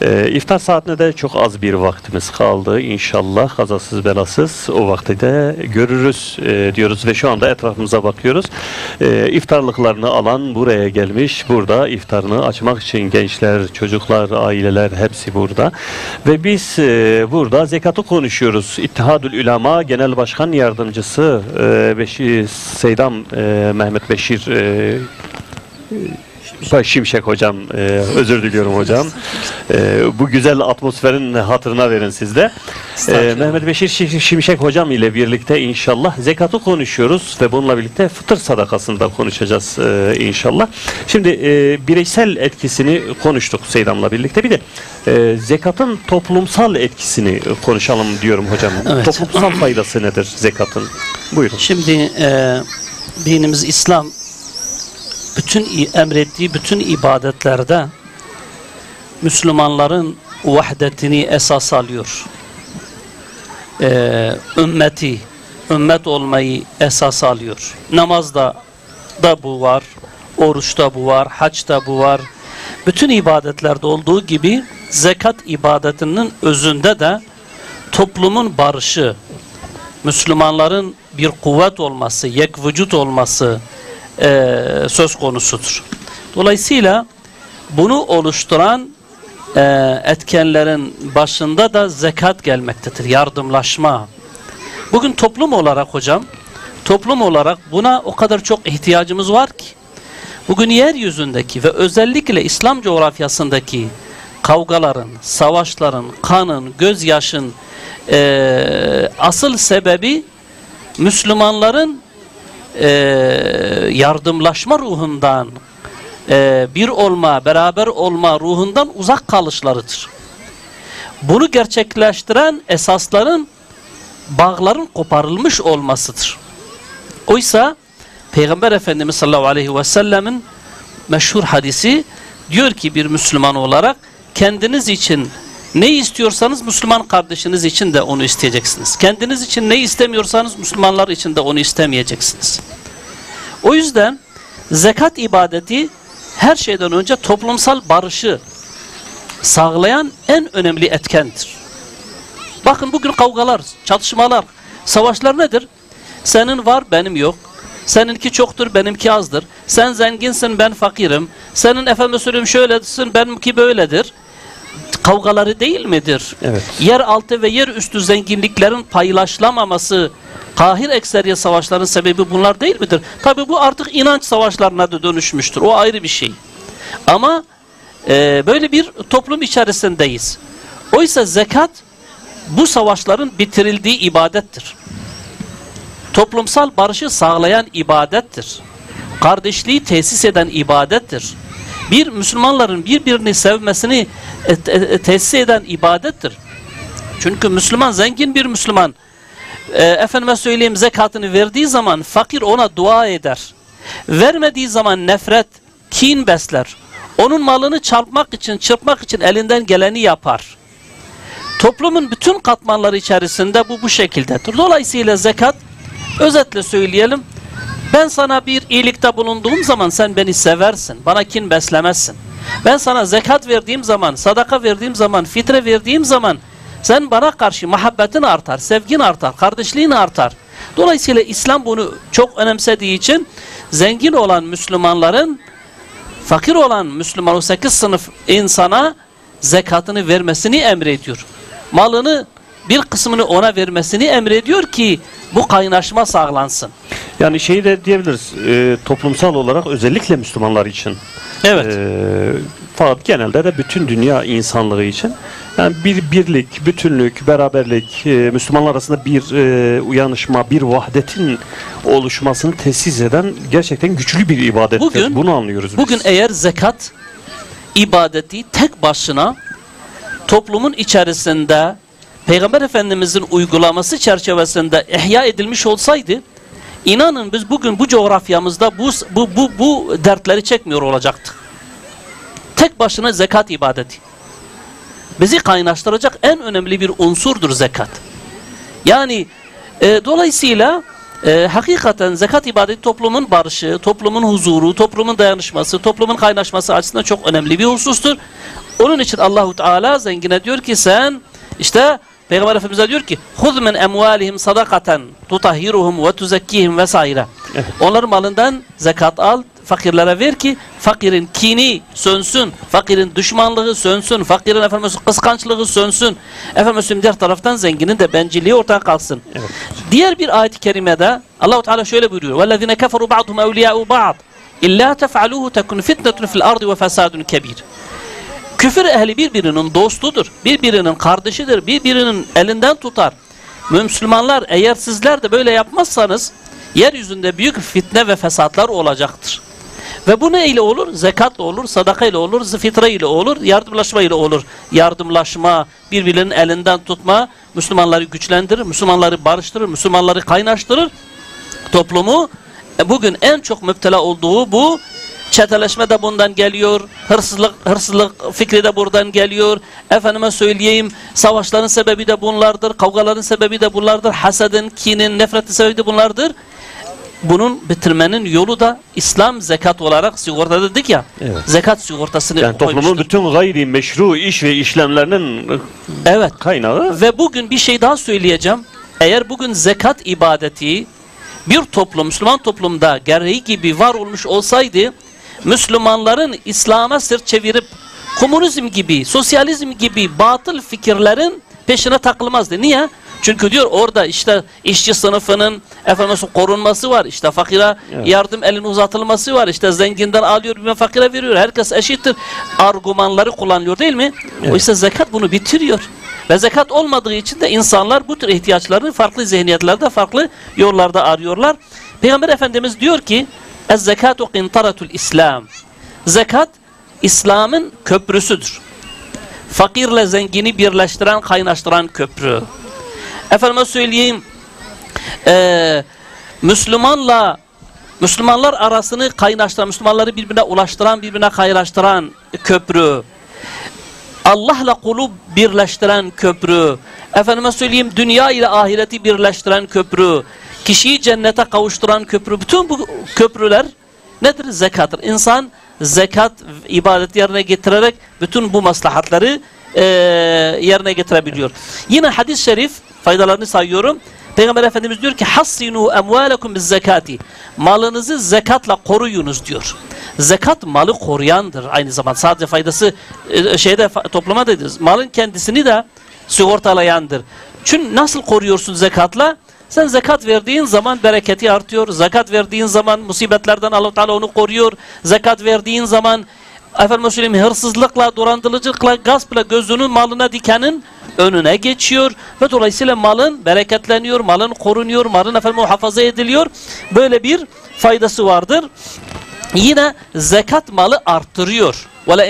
Ee, iftar saatine de çok az bir vaktimiz kaldı. İnşallah kazasız belasız o vakti de görürüz e, diyoruz ve şu anda etrafımıza bakıyoruz. Ee, iftarlıklarını alan buraya gelmiş. Burada iftarını açmak için gençler, çocuklar, aileler hepsi burada. Ve biz e, burada zekatı konuşuyoruz. İttihadül Ülema Genel Başkan Yardımcısı e, Beşir Seydam e, Mehmet Beşir e, Bak, Şimşek hocam, e, özür diliyorum hocam. E, bu güzel atmosferin hatırına verin siz de. E. Mehmet Beşir Şi- Şimşek hocam ile birlikte inşallah zekatı konuşuyoruz ve bununla birlikte fıtır sadakasını da konuşacağız e, inşallah. Şimdi e, bireysel etkisini konuştuk Seydam'la birlikte. Bir de e, zekatın toplumsal etkisini konuşalım diyorum hocam. Evet. Toplumsal faydası nedir zekatın? Buyurun. Şimdi e, dinimiz İslam bütün emrettiği bütün ibadetlerde Müslümanların vahdetini esas alıyor. E, ümmeti, ümmet olmayı esas alıyor. Namazda da bu var, oruçta bu var, haçta bu var. Bütün ibadetlerde olduğu gibi zekat ibadetinin özünde de toplumun barışı, Müslümanların bir kuvvet olması, yek vücut olması eee, söz konusudur. Dolayısıyla bunu oluşturan eee, etkenlerin başında da zekat gelmektedir, yardımlaşma. Bugün toplum olarak hocam, toplum olarak buna o kadar çok ihtiyacımız var ki, bugün yeryüzündeki ve özellikle İslam coğrafyasındaki kavgaların, savaşların, kanın, gözyaşın eee, asıl sebebi Müslümanların eee, yardımlaşma ruhundan, eee, bir olma, beraber olma ruhundan uzak kalışlarıdır. Bunu gerçekleştiren esasların bağların koparılmış olmasıdır. Oysa Peygamber Efendimiz sallallahu aleyhi ve sellemin meşhur hadisi diyor ki bir Müslüman olarak kendiniz için ne istiyorsanız Müslüman kardeşiniz için de onu isteyeceksiniz. Kendiniz için ne istemiyorsanız Müslümanlar için de onu istemeyeceksiniz. O yüzden zekat ibadeti her şeyden önce toplumsal barışı sağlayan en önemli etkendir. Bakın bugün kavgalar, çatışmalar, savaşlar nedir? Senin var, benim yok. Seninki çoktur, benimki azdır. Sen zenginsin, ben fakirim. Senin efendim söyleyeyim şöylesin, benimki böyledir. Kavgaları değil midir? Evet. Yer altı ve yer üstü zenginliklerin paylaşılamaması, kahir ekseriye savaşların sebebi bunlar değil midir? Tabi bu artık inanç savaşlarına da dönüşmüştür. O ayrı bir şey. Ama e, böyle bir toplum içerisindeyiz. Oysa zekat bu savaşların bitirildiği ibadettir. Toplumsal barışı sağlayan ibadettir. Kardeşliği tesis eden ibadettir. Bir Müslümanların birbirini sevmesini e, te- tesis eden ibadettir. Çünkü Müslüman zengin bir Müslüman e, efendime söyleyeyim zekatını verdiği zaman fakir ona dua eder. Vermediği zaman nefret, kin besler. Onun malını çarpmak için, çırpmak için elinden geleni yapar. Toplumun bütün katmanları içerisinde bu bu şekildedir. Dolayısıyla zekat özetle söyleyelim. Ben sana bir iyilikte bulunduğum zaman sen beni seversin. Bana kin beslemezsin. Ben sana zekat verdiğim zaman, sadaka verdiğim zaman, fitre verdiğim zaman sen bana karşı muhabbetin artar, sevgin artar, kardeşliğin artar. Dolayısıyla İslam bunu çok önemsediği için zengin olan Müslümanların fakir olan Müslüman o 8 sınıf insana zekatını vermesini emrediyor. Malını bir kısmını ona vermesini emrediyor ki bu kaynaşma sağlansın. Yani şeyi de diyebiliriz e, toplumsal olarak özellikle Müslümanlar için. Evet. E, fakat genelde de bütün dünya insanlığı için. Yani bir birlik, bütünlük, beraberlik, e, Müslümanlar arasında bir e, uyanışma, bir vahdetin oluşmasını tesis eden gerçekten güçlü bir ibadettir. Bugün- Bunu anlıyoruz biz. Bugün eğer zekat ibadeti tek başına toplumun içerisinde Peygamber Efendimizin uygulaması çerçevesinde ihya edilmiş olsaydı inanın biz bugün bu coğrafyamızda bu bu bu, bu dertleri çekmiyor olacaktık. Tek başına zekat ibadeti. Bizi kaynaştıracak en önemli bir unsurdur zekat. Yani e, dolayısıyla e, hakikaten zekat ibadeti toplumun barışı, toplumun huzuru, toplumun dayanışması, toplumun kaynaşması açısından çok önemli bir husustur. Onun için Allahu Teala zengine diyor ki sen işte Peygamber Efendimiz'e diyor ki "Huz min emvalihim sadakaten tutahhiruhum ve tuzekkihim vesaire." Onların malından zekat al, fakirlere ver ki fakirin kini sönsün, fakirin düşmanlığı sönsün, fakirin efendim kıskançlığı sönsün. Efendim diğer taraftan zenginin de bencilliği ortadan kalksın. Diğer bir ayet-i kerimede Allahu Teala şöyle buyuruyor: "Vellezine keferu ba'duhum evliya'u ba'd." İlla tef'aluhu tekun fitnetun fil ardı ve fesadun kebir. Küfür ehli birbirinin dostudur, birbirinin kardeşidir, birbirinin elinden tutar. Müslümanlar eğer sizler de böyle yapmazsanız yeryüzünde büyük fitne ve fesatlar olacaktır. Ve bu ne ile olur? Zekatla olur, sadaka ile olur, fitre ile olur, yardımlaşma ile olur. Yardımlaşma, birbirinin elinden tutma, Müslümanları güçlendirir, Müslümanları barıştırır, Müslümanları kaynaştırır. Toplumu e, bugün en çok müptela olduğu bu. Çeteleşme de bundan geliyor, hırsızlık, hırsızlık fikri de buradan geliyor. Efendime söyleyeyim, savaşların sebebi de bunlardır, kavgaların sebebi de bunlardır, hasedin, kinin, nefretin sebebi de bunlardır bunun bitirmenin yolu da İslam zekat olarak sigorta dedik ya. Evet. Zekat sigortasını Yani toplumun koymuştur. bütün gayri meşru iş ve işlemlerinin Evet. kaynağı Ve bugün bir şey daha söyleyeceğim. Eğer bugün zekat ibadeti bir toplum, Müslüman toplumda gereği gibi var olmuş olsaydı Müslümanların İslam'a sırt çevirip komünizm gibi, sosyalizm gibi batıl fikirlerin peşine takılmazdı. Niye? Çünkü diyor orada işte işçi sınıfının efendim korunması var. işte fakire Evet. yardım elini uzatılması var. işte zenginden alıyor bir fakire veriyor. Herkes eşittir. Argümanları kullanıyor değil mi? Oysa zekat bunu bitiriyor. Ve zekat olmadığı için de insanlar bu tür ihtiyaçlarını farklı zihniyetlerde, farklı yollarda arıyorlar. Peygamber Efendimiz diyor ki Ez zekatu qintaratul İslam. Zekat İslam'ın köprüsüdür. Fakirle zengini birleştiren, kaynaştıran köprü. Efendime söyleyeyim eee, Müslümanla Müslümanlar arasını kaynaştıran, Müslümanları birbirine ulaştıran, birbirine kaynaştıran köprü. Allah'la kulu birleştiren köprü. Efendime söyleyeyim dünya ile ahireti birleştiren köprü. Kişiyi cennete kavuşturan köprü. Bütün bu köprüler nedir? Zekattır. İnsan zekat ibadet yerine getirerek bütün bu maslahatları eee, yerine getirebiliyor. Yine hadis-i şerif faydalarını sayıyorum. Peygamber Efendimiz diyor ki hassinu emvalekum biz zekati. Malınızı zekatla koruyunuz diyor. Zekat malı koruyandır aynı zamanda. Sadece faydası e, şeyde fa- topluma dediniz. Malın kendisini de sigortalayandır. Çünkü nasıl koruyorsun zekatla? Sen zekat verdiğin zaman bereketi artıyor. Zekat verdiğin zaman musibetlerden Allah Teala onu koruyor. Zekat verdiğin zaman efendim söyleyeyim hırsızlıkla, dolandırıcılıkla, gaspla gözünün malına dikenin önüne geçiyor ve dolayısıyla malın bereketleniyor, malın korunuyor, malın efendim muhafaza ediliyor. Böyle bir faydası vardır. Yine zekat malı arttırıyor.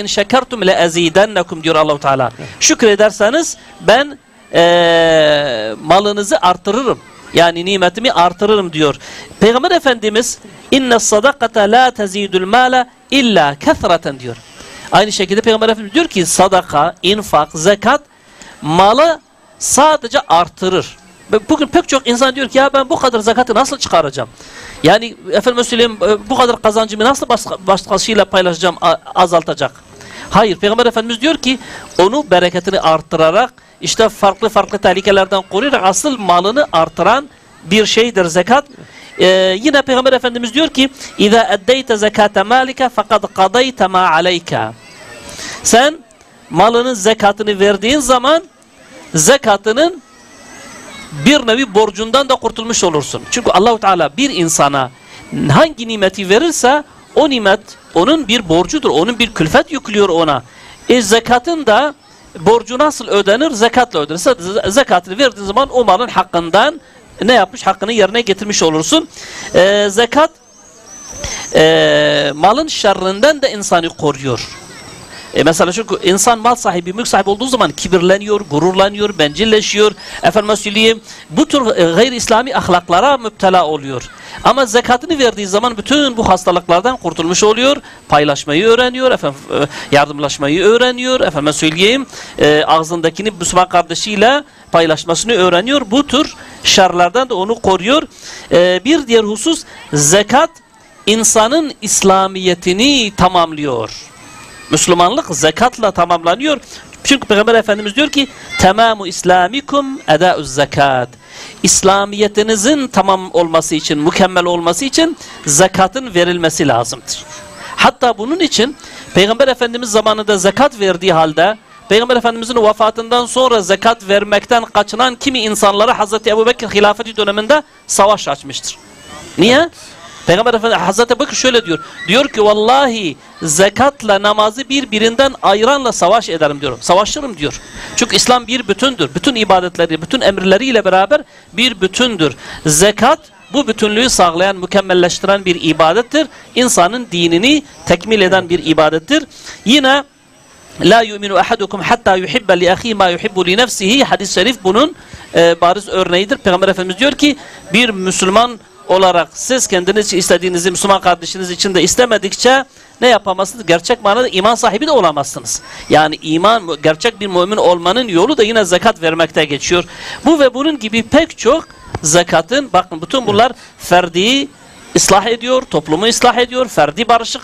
Şekertum le ezidennekum diyor Allahu Teala. Şükrederseniz ben eee, malınızı artırırım. Yani nimetimi artırırım diyor. Peygamber Efendimiz inne sadakata la tezidul mala illa kethreten diyor. Aynı şekilde Peygamber Efendimiz diyor ki sadaka, infak, zekat malı sadece artırır. Ve Bugün pek çok insan diyor ki ya ben bu kadar zakatı nasıl çıkaracağım? Yani efendim söyleyeyim e, bu kadar kazancımı nasıl başka, başkasıyla paylaşacağım, a- azaltacak? Hayır, Peygamber Efendimiz diyor ki onu bereketini arttırarak işte farklı farklı tehlikelerden koruyarak asıl malını artıran bir şeydir zekat. Ee, yine Peygamber Efendimiz diyor ki اِذَا اَدَّيْتَ زَكَاةَ مَالِكَ فَقَدْ قَضَيْتَ مَا عَلَيْكَ Sen malının zekatını verdiğin zaman zekatının bir nevi borcundan da kurtulmuş olursun. Çünkü Allahu Teala bir insana hangi nimeti verirse o nimet onun bir borcudur. Onun bir külfet yüklüyor ona. E zekatın da borcu nasıl ödenir? Zekatla ödenir. Zekatını verdiğin zaman o malın hakkından ne yapmış? Hakkını yerine getirmiş olursun. E, zekat e, malın şerrinden de insanı koruyor. E mesela çünkü insan mal sahibi, mülk sahibi olduğu zaman kibirleniyor, gururlanıyor, bencilleşiyor. Efendim söyleyeyim, bu tür e, gayri İslami ahlaklara müptela oluyor. Ama zekatını verdiği zaman bütün bu hastalıklardan kurtulmuş oluyor. Paylaşmayı öğreniyor, efendim, e, yardımlaşmayı öğreniyor. Efendim söyleyeyim, e, ağzındakini Müslüman kardeşiyle paylaşmasını öğreniyor. Bu tür şerlerden de onu koruyor. E, bir diğer husus, zekat insanın İslamiyetini tamamlıyor. Müslümanlık zekatla tamamlanıyor. Çünkü Peygamber Efendimiz diyor ki tamamu İslamikum eda'uz zekat. İslamiyetinizin tamam olması için, mükemmel olması için zekatın verilmesi lazımdır. Hatta bunun için Peygamber Efendimiz zamanında zekat verdiği halde Peygamber Efendimizin vefatından sonra zekat vermekten kaçınan kimi insanlara Hazreti Ebu Bekir hilafeti döneminde savaş açmıştır. Niye? Peygamber Efendimiz Hazreti Bakır şöyle diyor. Diyor ki vallahi zekatla namazı birbirinden ayıranla savaş ederim diyor. Savaşırım diyor. Çünkü İslam bir bütündür. Bütün ibadetleri, bütün emirleriyle beraber bir bütündür. Zekat bu bütünlüğü sağlayan, mükemmelleştiren bir ibadettir. İnsanın dinini tekmil eden bir ibadettir. Yine La yu'minu ahadukum hatta yuhibbe li ahihi ma yuhibbu li nefsihi hadis-i şerif bunun e, bariz örneğidir. Peygamber Efendimiz diyor ki bir Müslüman olarak siz kendiniz istediğinizi Müslüman kardeşiniz için de istemedikçe ne yapamazsınız? Gerçek manada iman sahibi de olamazsınız. Yani iman, gerçek bir mümin olmanın yolu da yine zekat vermekte geçiyor. Bu ve bunun gibi pek çok zekatın, bakın bütün bunlar ferdi ıslah ediyor, toplumu ıslah ediyor, ferdi barışık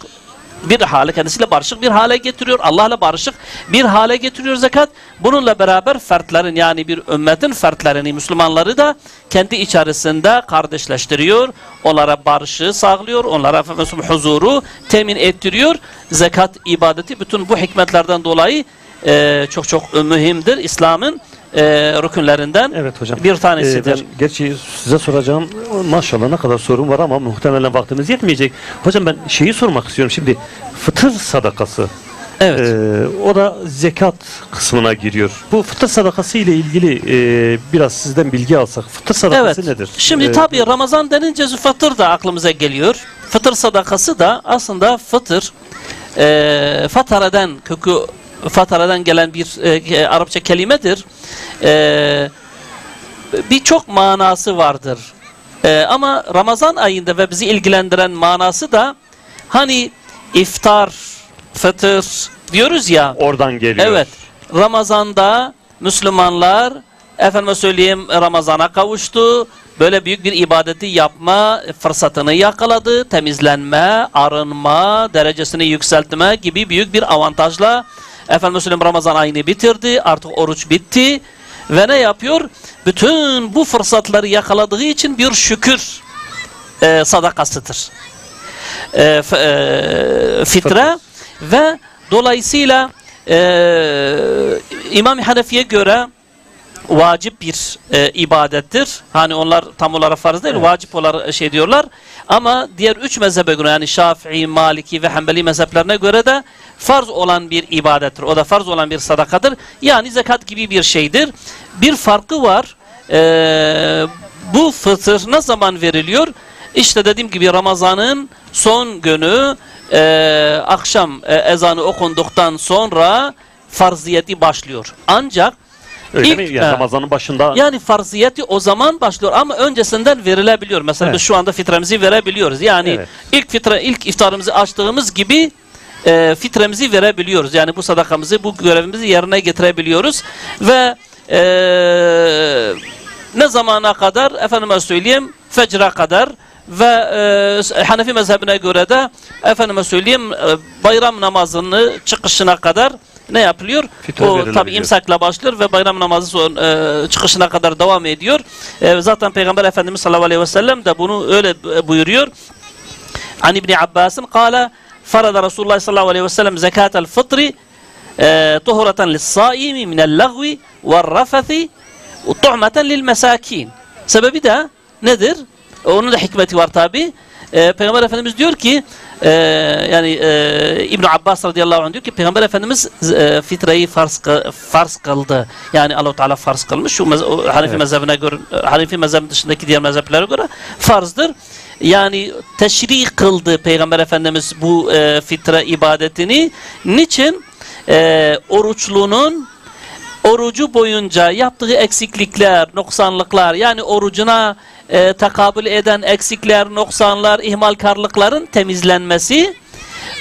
bir hale kendisiyle barışık bir hale getiriyor. Allah'la barışık bir hale getiriyor zekat. Bununla beraber fertlerin yani bir ümmetin fertlerini, Müslümanları da kendi içerisinde kardeşleştiriyor. Onlara barışı sağlıyor. Onlara huzuru temin ettiriyor. Zekat ibadeti bütün bu hikmetlerden dolayı e, çok çok mühimdir. İslam'ın e, rükünlerinden Evet hocam. bir tanesidir. Ee, ben gerçi size soracağım maşallah ne kadar sorun var ama muhtemelen vaktimiz yetmeyecek. Hocam ben şeyi sormak istiyorum şimdi. Fıtır sadakası. evet. Ee, o da zekat kısmına giriyor. Bu fıtır sadakası ile ilgili e, biraz sizden bilgi alsak. Fıtır sadakası Evet. nedir? Şimdi Ee, tabii Ramazan denince fıtır da aklımıza geliyor. Fıtır sadakası da aslında fıtır e, fatareden kökü fatareden gelen bir e, Arapça kelimedir. E, Birçok manası vardır. E, ama Ramazan ayında ve bizi ilgilendiren manası da hani iftar, fıtır diyoruz ya. oradan geliyor. Evet. Ramazan'da Müslümanlar efendime söyleyeyim Ramazan'a kavuştu. Böyle büyük bir ibadeti yapma fırsatını yakaladı. Temizlenme, arınma, derecesini yükseltme gibi büyük bir avantajla efendime söyleyeyim Ramazan ayını bitirdi. Artık oruç bitti. Ve ne yapıyor? Bütün bu fırsatları yakaladığı için bir şükür e, sadakasıdır. E, e, fitre ve dolayısıyla e, İmam Hanefi'ye göre vacip bir e, ibadettir. Hani onlar tam olarak farz değil, vacip olarak şey diyorlar. Ama diğer üç mezhebe göre yani Şafii, Maliki ve Hanbeli mezheplerine göre de farz olan bir ibadettir. O da farz olan bir sadakadır. Yani zekat gibi bir şeydir. Bir farkı var. E, bu fıtır ne zaman veriliyor? İşte dediğim gibi Ramazan'ın son günü e, akşam e, ezanı okunduktan sonra farziyeti başlıyor. Ancak Öyle ilk- mi? Yani e, Ramazan'ın başında yani farziyeti o zaman başlıyor ama öncesinden verilebiliyor. Mesela Evet. biz şu anda fitremizi verebiliyoruz. Yani Evet. ilk fitre ilk iftarımızı açtığımız gibi e, fitremizi verebiliyoruz. Yani bu sadakamızı, bu görevimizi yerine getirebiliyoruz ve e, ne zamana kadar efendime söyleyeyim fecre kadar ve e, Hanefi mezhebine göre de efendime söyleyeyim e, bayram namazını çıkışına kadar ne yapılıyor? Fitre o tabi imsakla başlıyor ve bayram namazı son, e, çıkışına kadar devam ediyor. E, zaten Peygamber Efendimiz sallallahu aleyhi ve sellem de bunu öyle e, buyuruyor. An İbni Abbas'ın kâle farada Resulullah sallallahu aleyhi ve sellem zekatel fıtri e, tuhuratan lissaimi minel lagvi ve rafethi tu'meten lil mesakin. Sebebi de nedir? Onun da hikmeti var tabi. E, Peygamber Efendimiz diyor ki e, yani e, İbn Abbas radıyallahu anh diyor ki Peygamber Efendimiz e, fitreyi farz, farz kıldı. Yani Allah Teala farz kılmış. Şu mez- o Hanefi Evet. mezhebine göre Hanefi mezhebi dışındaki diğer mezheplere göre farzdır. Yani teşri kıldı Peygamber Efendimiz bu e, fitre ibadetini. Niçin? E, oruçlunun orucu boyunca yaptığı eksiklikler, noksanlıklar yani orucuna e, tekabül eden eksikler, noksanlar, ihmalkarlıkların temizlenmesi,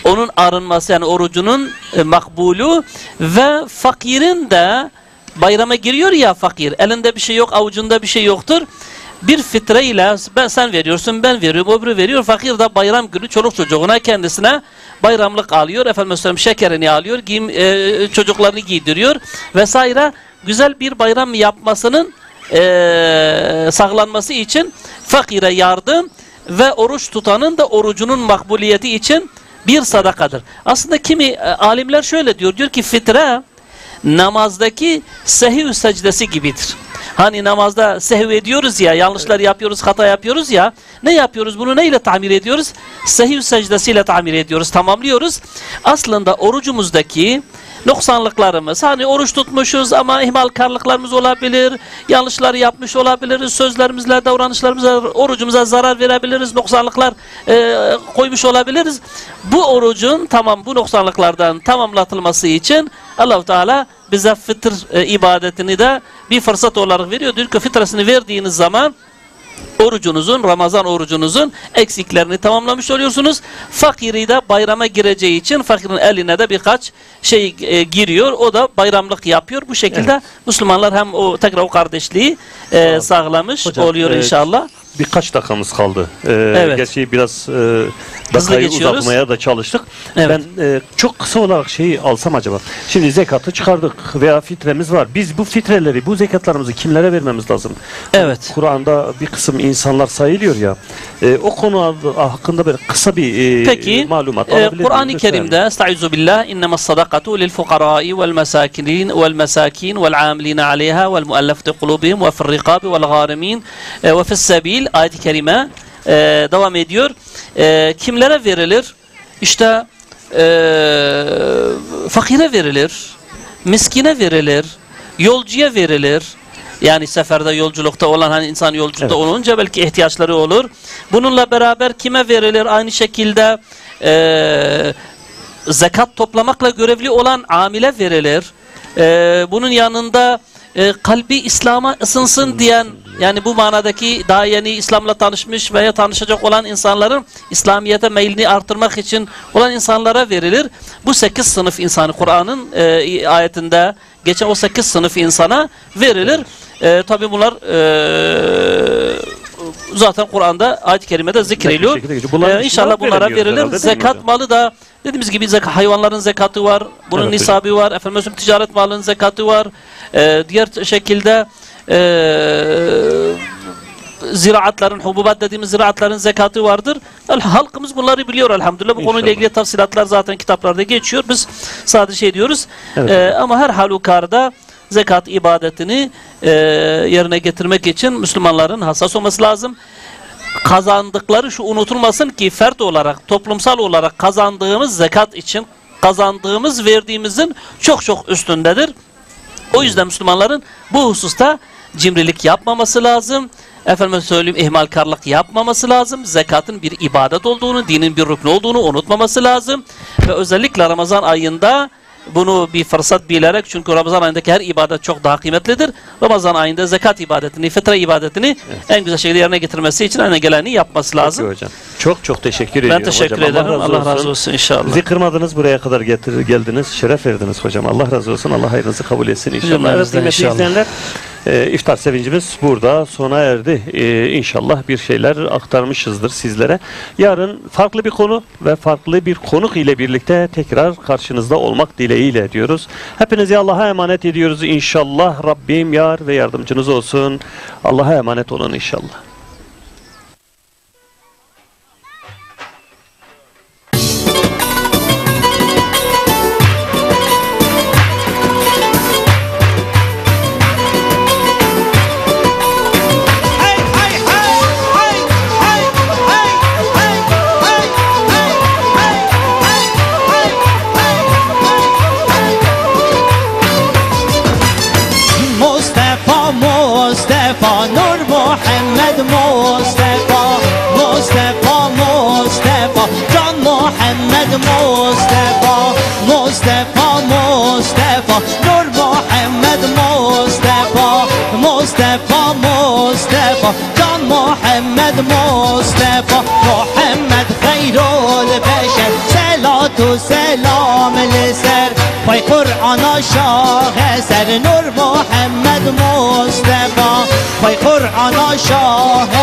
onun arınması yani orucunun e, makbulu ve fakirin de bayrama giriyor ya fakir, elinde bir şey yok, avucunda bir şey yoktur. Bir fitreyle ben sen veriyorsun, ben veriyorum, öbürü veriyor. Fakir de bayram günü çoluk çocuğuna kendisine bayramlık alıyor. Efendim söyleyeyim şekerini alıyor, giyim, e, çocuklarını giydiriyor vesaire. Güzel bir bayram yapmasının e, sağlanması için fakire yardım ve oruç tutanın da orucunun makbuliyeti için bir sadakadır. Aslında kimi e, alimler şöyle diyor, diyor ki fitre namazdaki sehiv secdesi gibidir. Hani namazda sehv ediyoruz ya, yanlışlar yapıyoruz, hata yapıyoruz ya. Ne yapıyoruz? Bunu neyle tamir ediyoruz? Sehiv secdesiyle tamir ediyoruz, tamamlıyoruz. Aslında orucumuzdaki noksanlıklarımız, hani oruç tutmuşuz ama ihmalkarlıklarımız olabilir, yanlışlar yapmış olabiliriz, sözlerimizle, davranışlarımızla orucumuza zarar verebiliriz, noksanlıklar e, koymuş olabiliriz. Bu orucun tamam bu noksanlıklardan tamamlatılması için Allahu Teala bize fıtır e, ibadetini de bir fırsat olarak veriyor. Diyor ki fıtrasını verdiğiniz zaman orucunuzun, Ramazan orucunuzun eksiklerini tamamlamış oluyorsunuz. Fakiri de bayrama gireceği için fakirin eline de birkaç şey e, giriyor. O da bayramlık yapıyor. Bu şekilde Müslümanlar hem o tekrar o kardeşliği e, sağlamış Hocam, oluyor e, inşallah. Birkaç dakikamız kaldı. Ee, Evet. Gerçi biraz e, dakikayı uzatmaya da çalıştık. Evet. Ben e, çok kısa olarak şeyi alsam acaba. Şimdi zekatı çıkardık veya fitremiz var. Biz bu fitreleri, bu zekatlarımızı kimlere vermemiz lazım? Evet. Kur'an'da bir kısım insanlar sayılıyor ya. E, o konu hakkında böyle kısa bir e, Peki malumat e, alabilir? Kur'an-ı. Kerim'de Estaizu billah innema sadakatu lil fuqarai vel mesakin vel mesakin vel amilin aleyha vel muallafati kulubihim ve fir rikabi vel garimin e, ve fis sabil ayet-i kerime e, devam ediyor. E, kimlere verilir? İşte e, fakire verilir, miskine verilir, yolcuya verilir. Yani seferde yolculukta olan hani insan yolculukta Evet. olunca belki ihtiyaçları olur. Bununla beraber kime verilir? Aynı şekilde eee zekat toplamakla görevli olan amile verilir. Eee, bunun yanında eee, kalbi İslam'a ısınsın diyen yani bu manadaki daha yeni İslam'la tanışmış veya tanışacak olan insanların İslamiyet'e meylini artırmak için olan insanlara verilir. Bu sekiz sınıf insanı Kur'an'ın eee, ayetinde geçen o sekiz sınıf insana verilir. Eee Tabi bunlar eee, zaten Kur'an'da ayet-i kerimede. Bunların Ee, inşallah bunlara verilir. Zekat malı da dediğimiz gibi zek- hayvanların zekatı var. Bunun Evet nisabı var. Efendim ticaret malının zekatı var. Ee, diğer şekilde ziraatların, hububat dediğimiz ziraatların zekatı vardır. Halkımız bunları biliyor elhamdülillah. Bu konuyla İnşallah. ilgili tafsilatlar zaten kitaplarda geçiyor. Biz sadece şey diyoruz. Evet. Ee, ama her halükarda zekat ibadetini ee, yerine getirmek için Müslümanların hassas olması lazım kazandıkları şu unutulmasın ki fert olarak, toplumsal olarak kazandığımız zekat için kazandığımız verdiğimizin çok çok üstündedir. O yüzden Müslümanların bu hususta cimrilik yapmaması lazım. Efendime söyleyeyim ihmalkarlık yapmaması lazım. Zekatın bir ibadet olduğunu, dinin bir rüknü olduğunu unutmaması lazım. Ve özellikle Ramazan ayında bunu bir fırsat bilerek çünkü Ramazan ayındaki her ibadet çok daha kıymetlidir. Ramazan ayında zekat ibadetini, fıtra ibadetini en güzel şekilde yerine getirmesi için en geleni yapması lazım. Peki hocam. Çok çok teşekkür ediyorum Ben teşekkür hocam. ederim. Allah razı olsun inşallah. Bizi kırmadınız buraya kadar getir, geldiniz. Şeref verdiniz hocam. Allah razı olsun. Allah hayrınızı kabul etsin inşallah. Evet Cümlemizden kıymetli inşallah. izleyenler e, iftar sevincimiz burada sona erdi. E, inşallah bir şeyler aktarmışızdır sizlere. Yarın farklı bir konu ve farklı bir konuk ile birlikte tekrar karşınızda olmak dileğiyle diyoruz. Hepinizi Allah'a emanet ediyoruz inşallah. Rabbim yar ve yardımcınız olsun. Allah'a emanet olun inşallah. مصطفى محمد مصطفى شاه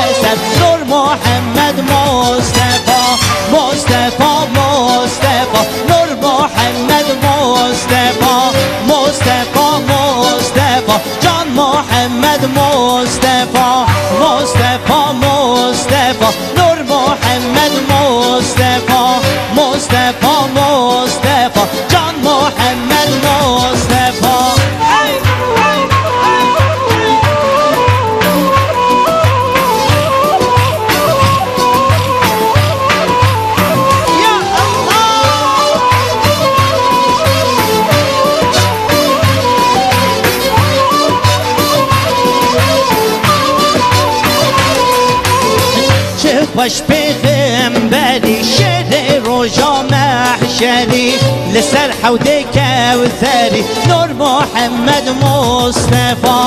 کوثری نور محمد مصطفى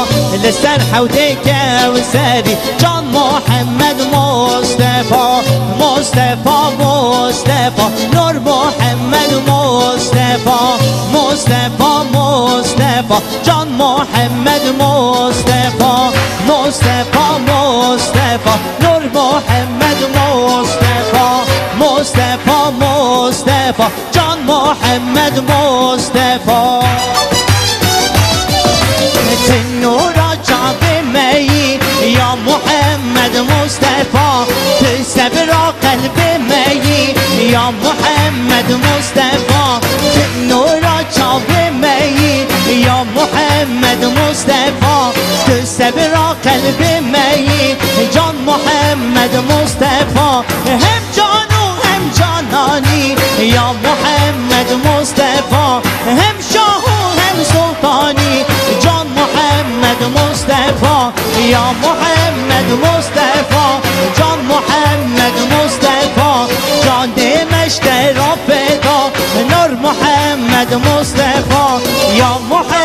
لسر حوض کوثری جان محمد مصطفى مصطفى مصطفى. نور محمد مصطفى مصطفى مصطفى. جان محمد مصطفى مصطفى مصطفى. نور محمد مصطفى مصطفى مصطفى. جان محمد مصطفى. النور جاب مي يا محمد مصطفى تسبر قلب مي يا محمد مصطفى النور جاب مي يا محمد مصطفى تسبر قلب مي جان محمد مصطفى یا محمد مصطفی جان محمد مصطفی جان مشت را فدا نور محمد مصطفی. یا محمد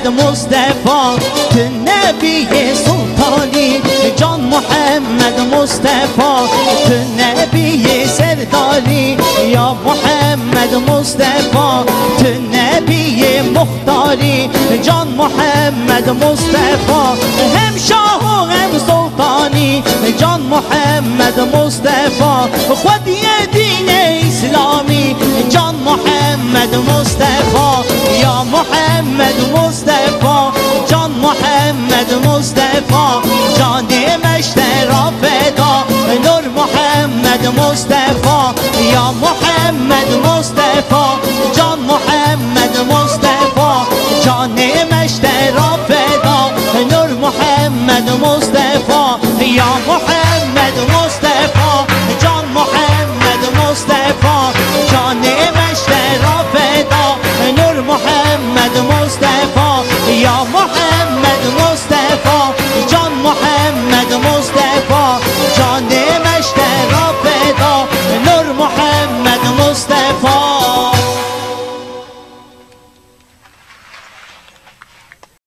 محمد مصطفى النبي سلطاني جان محمد مصطفى النبي سرداري يا محمد مصطفى النبي مختاري جان محمد مصطفى هم شاه و هم سلطاني جان محمد مصطفى یه دین اسلامی جان محمد مصطفی یا محمد مصطفی جان محمد مصطفی جان دیمشت را فدا نور محمد مصطفی یا محمد مصطفی جان محمد مصطفی جان مشت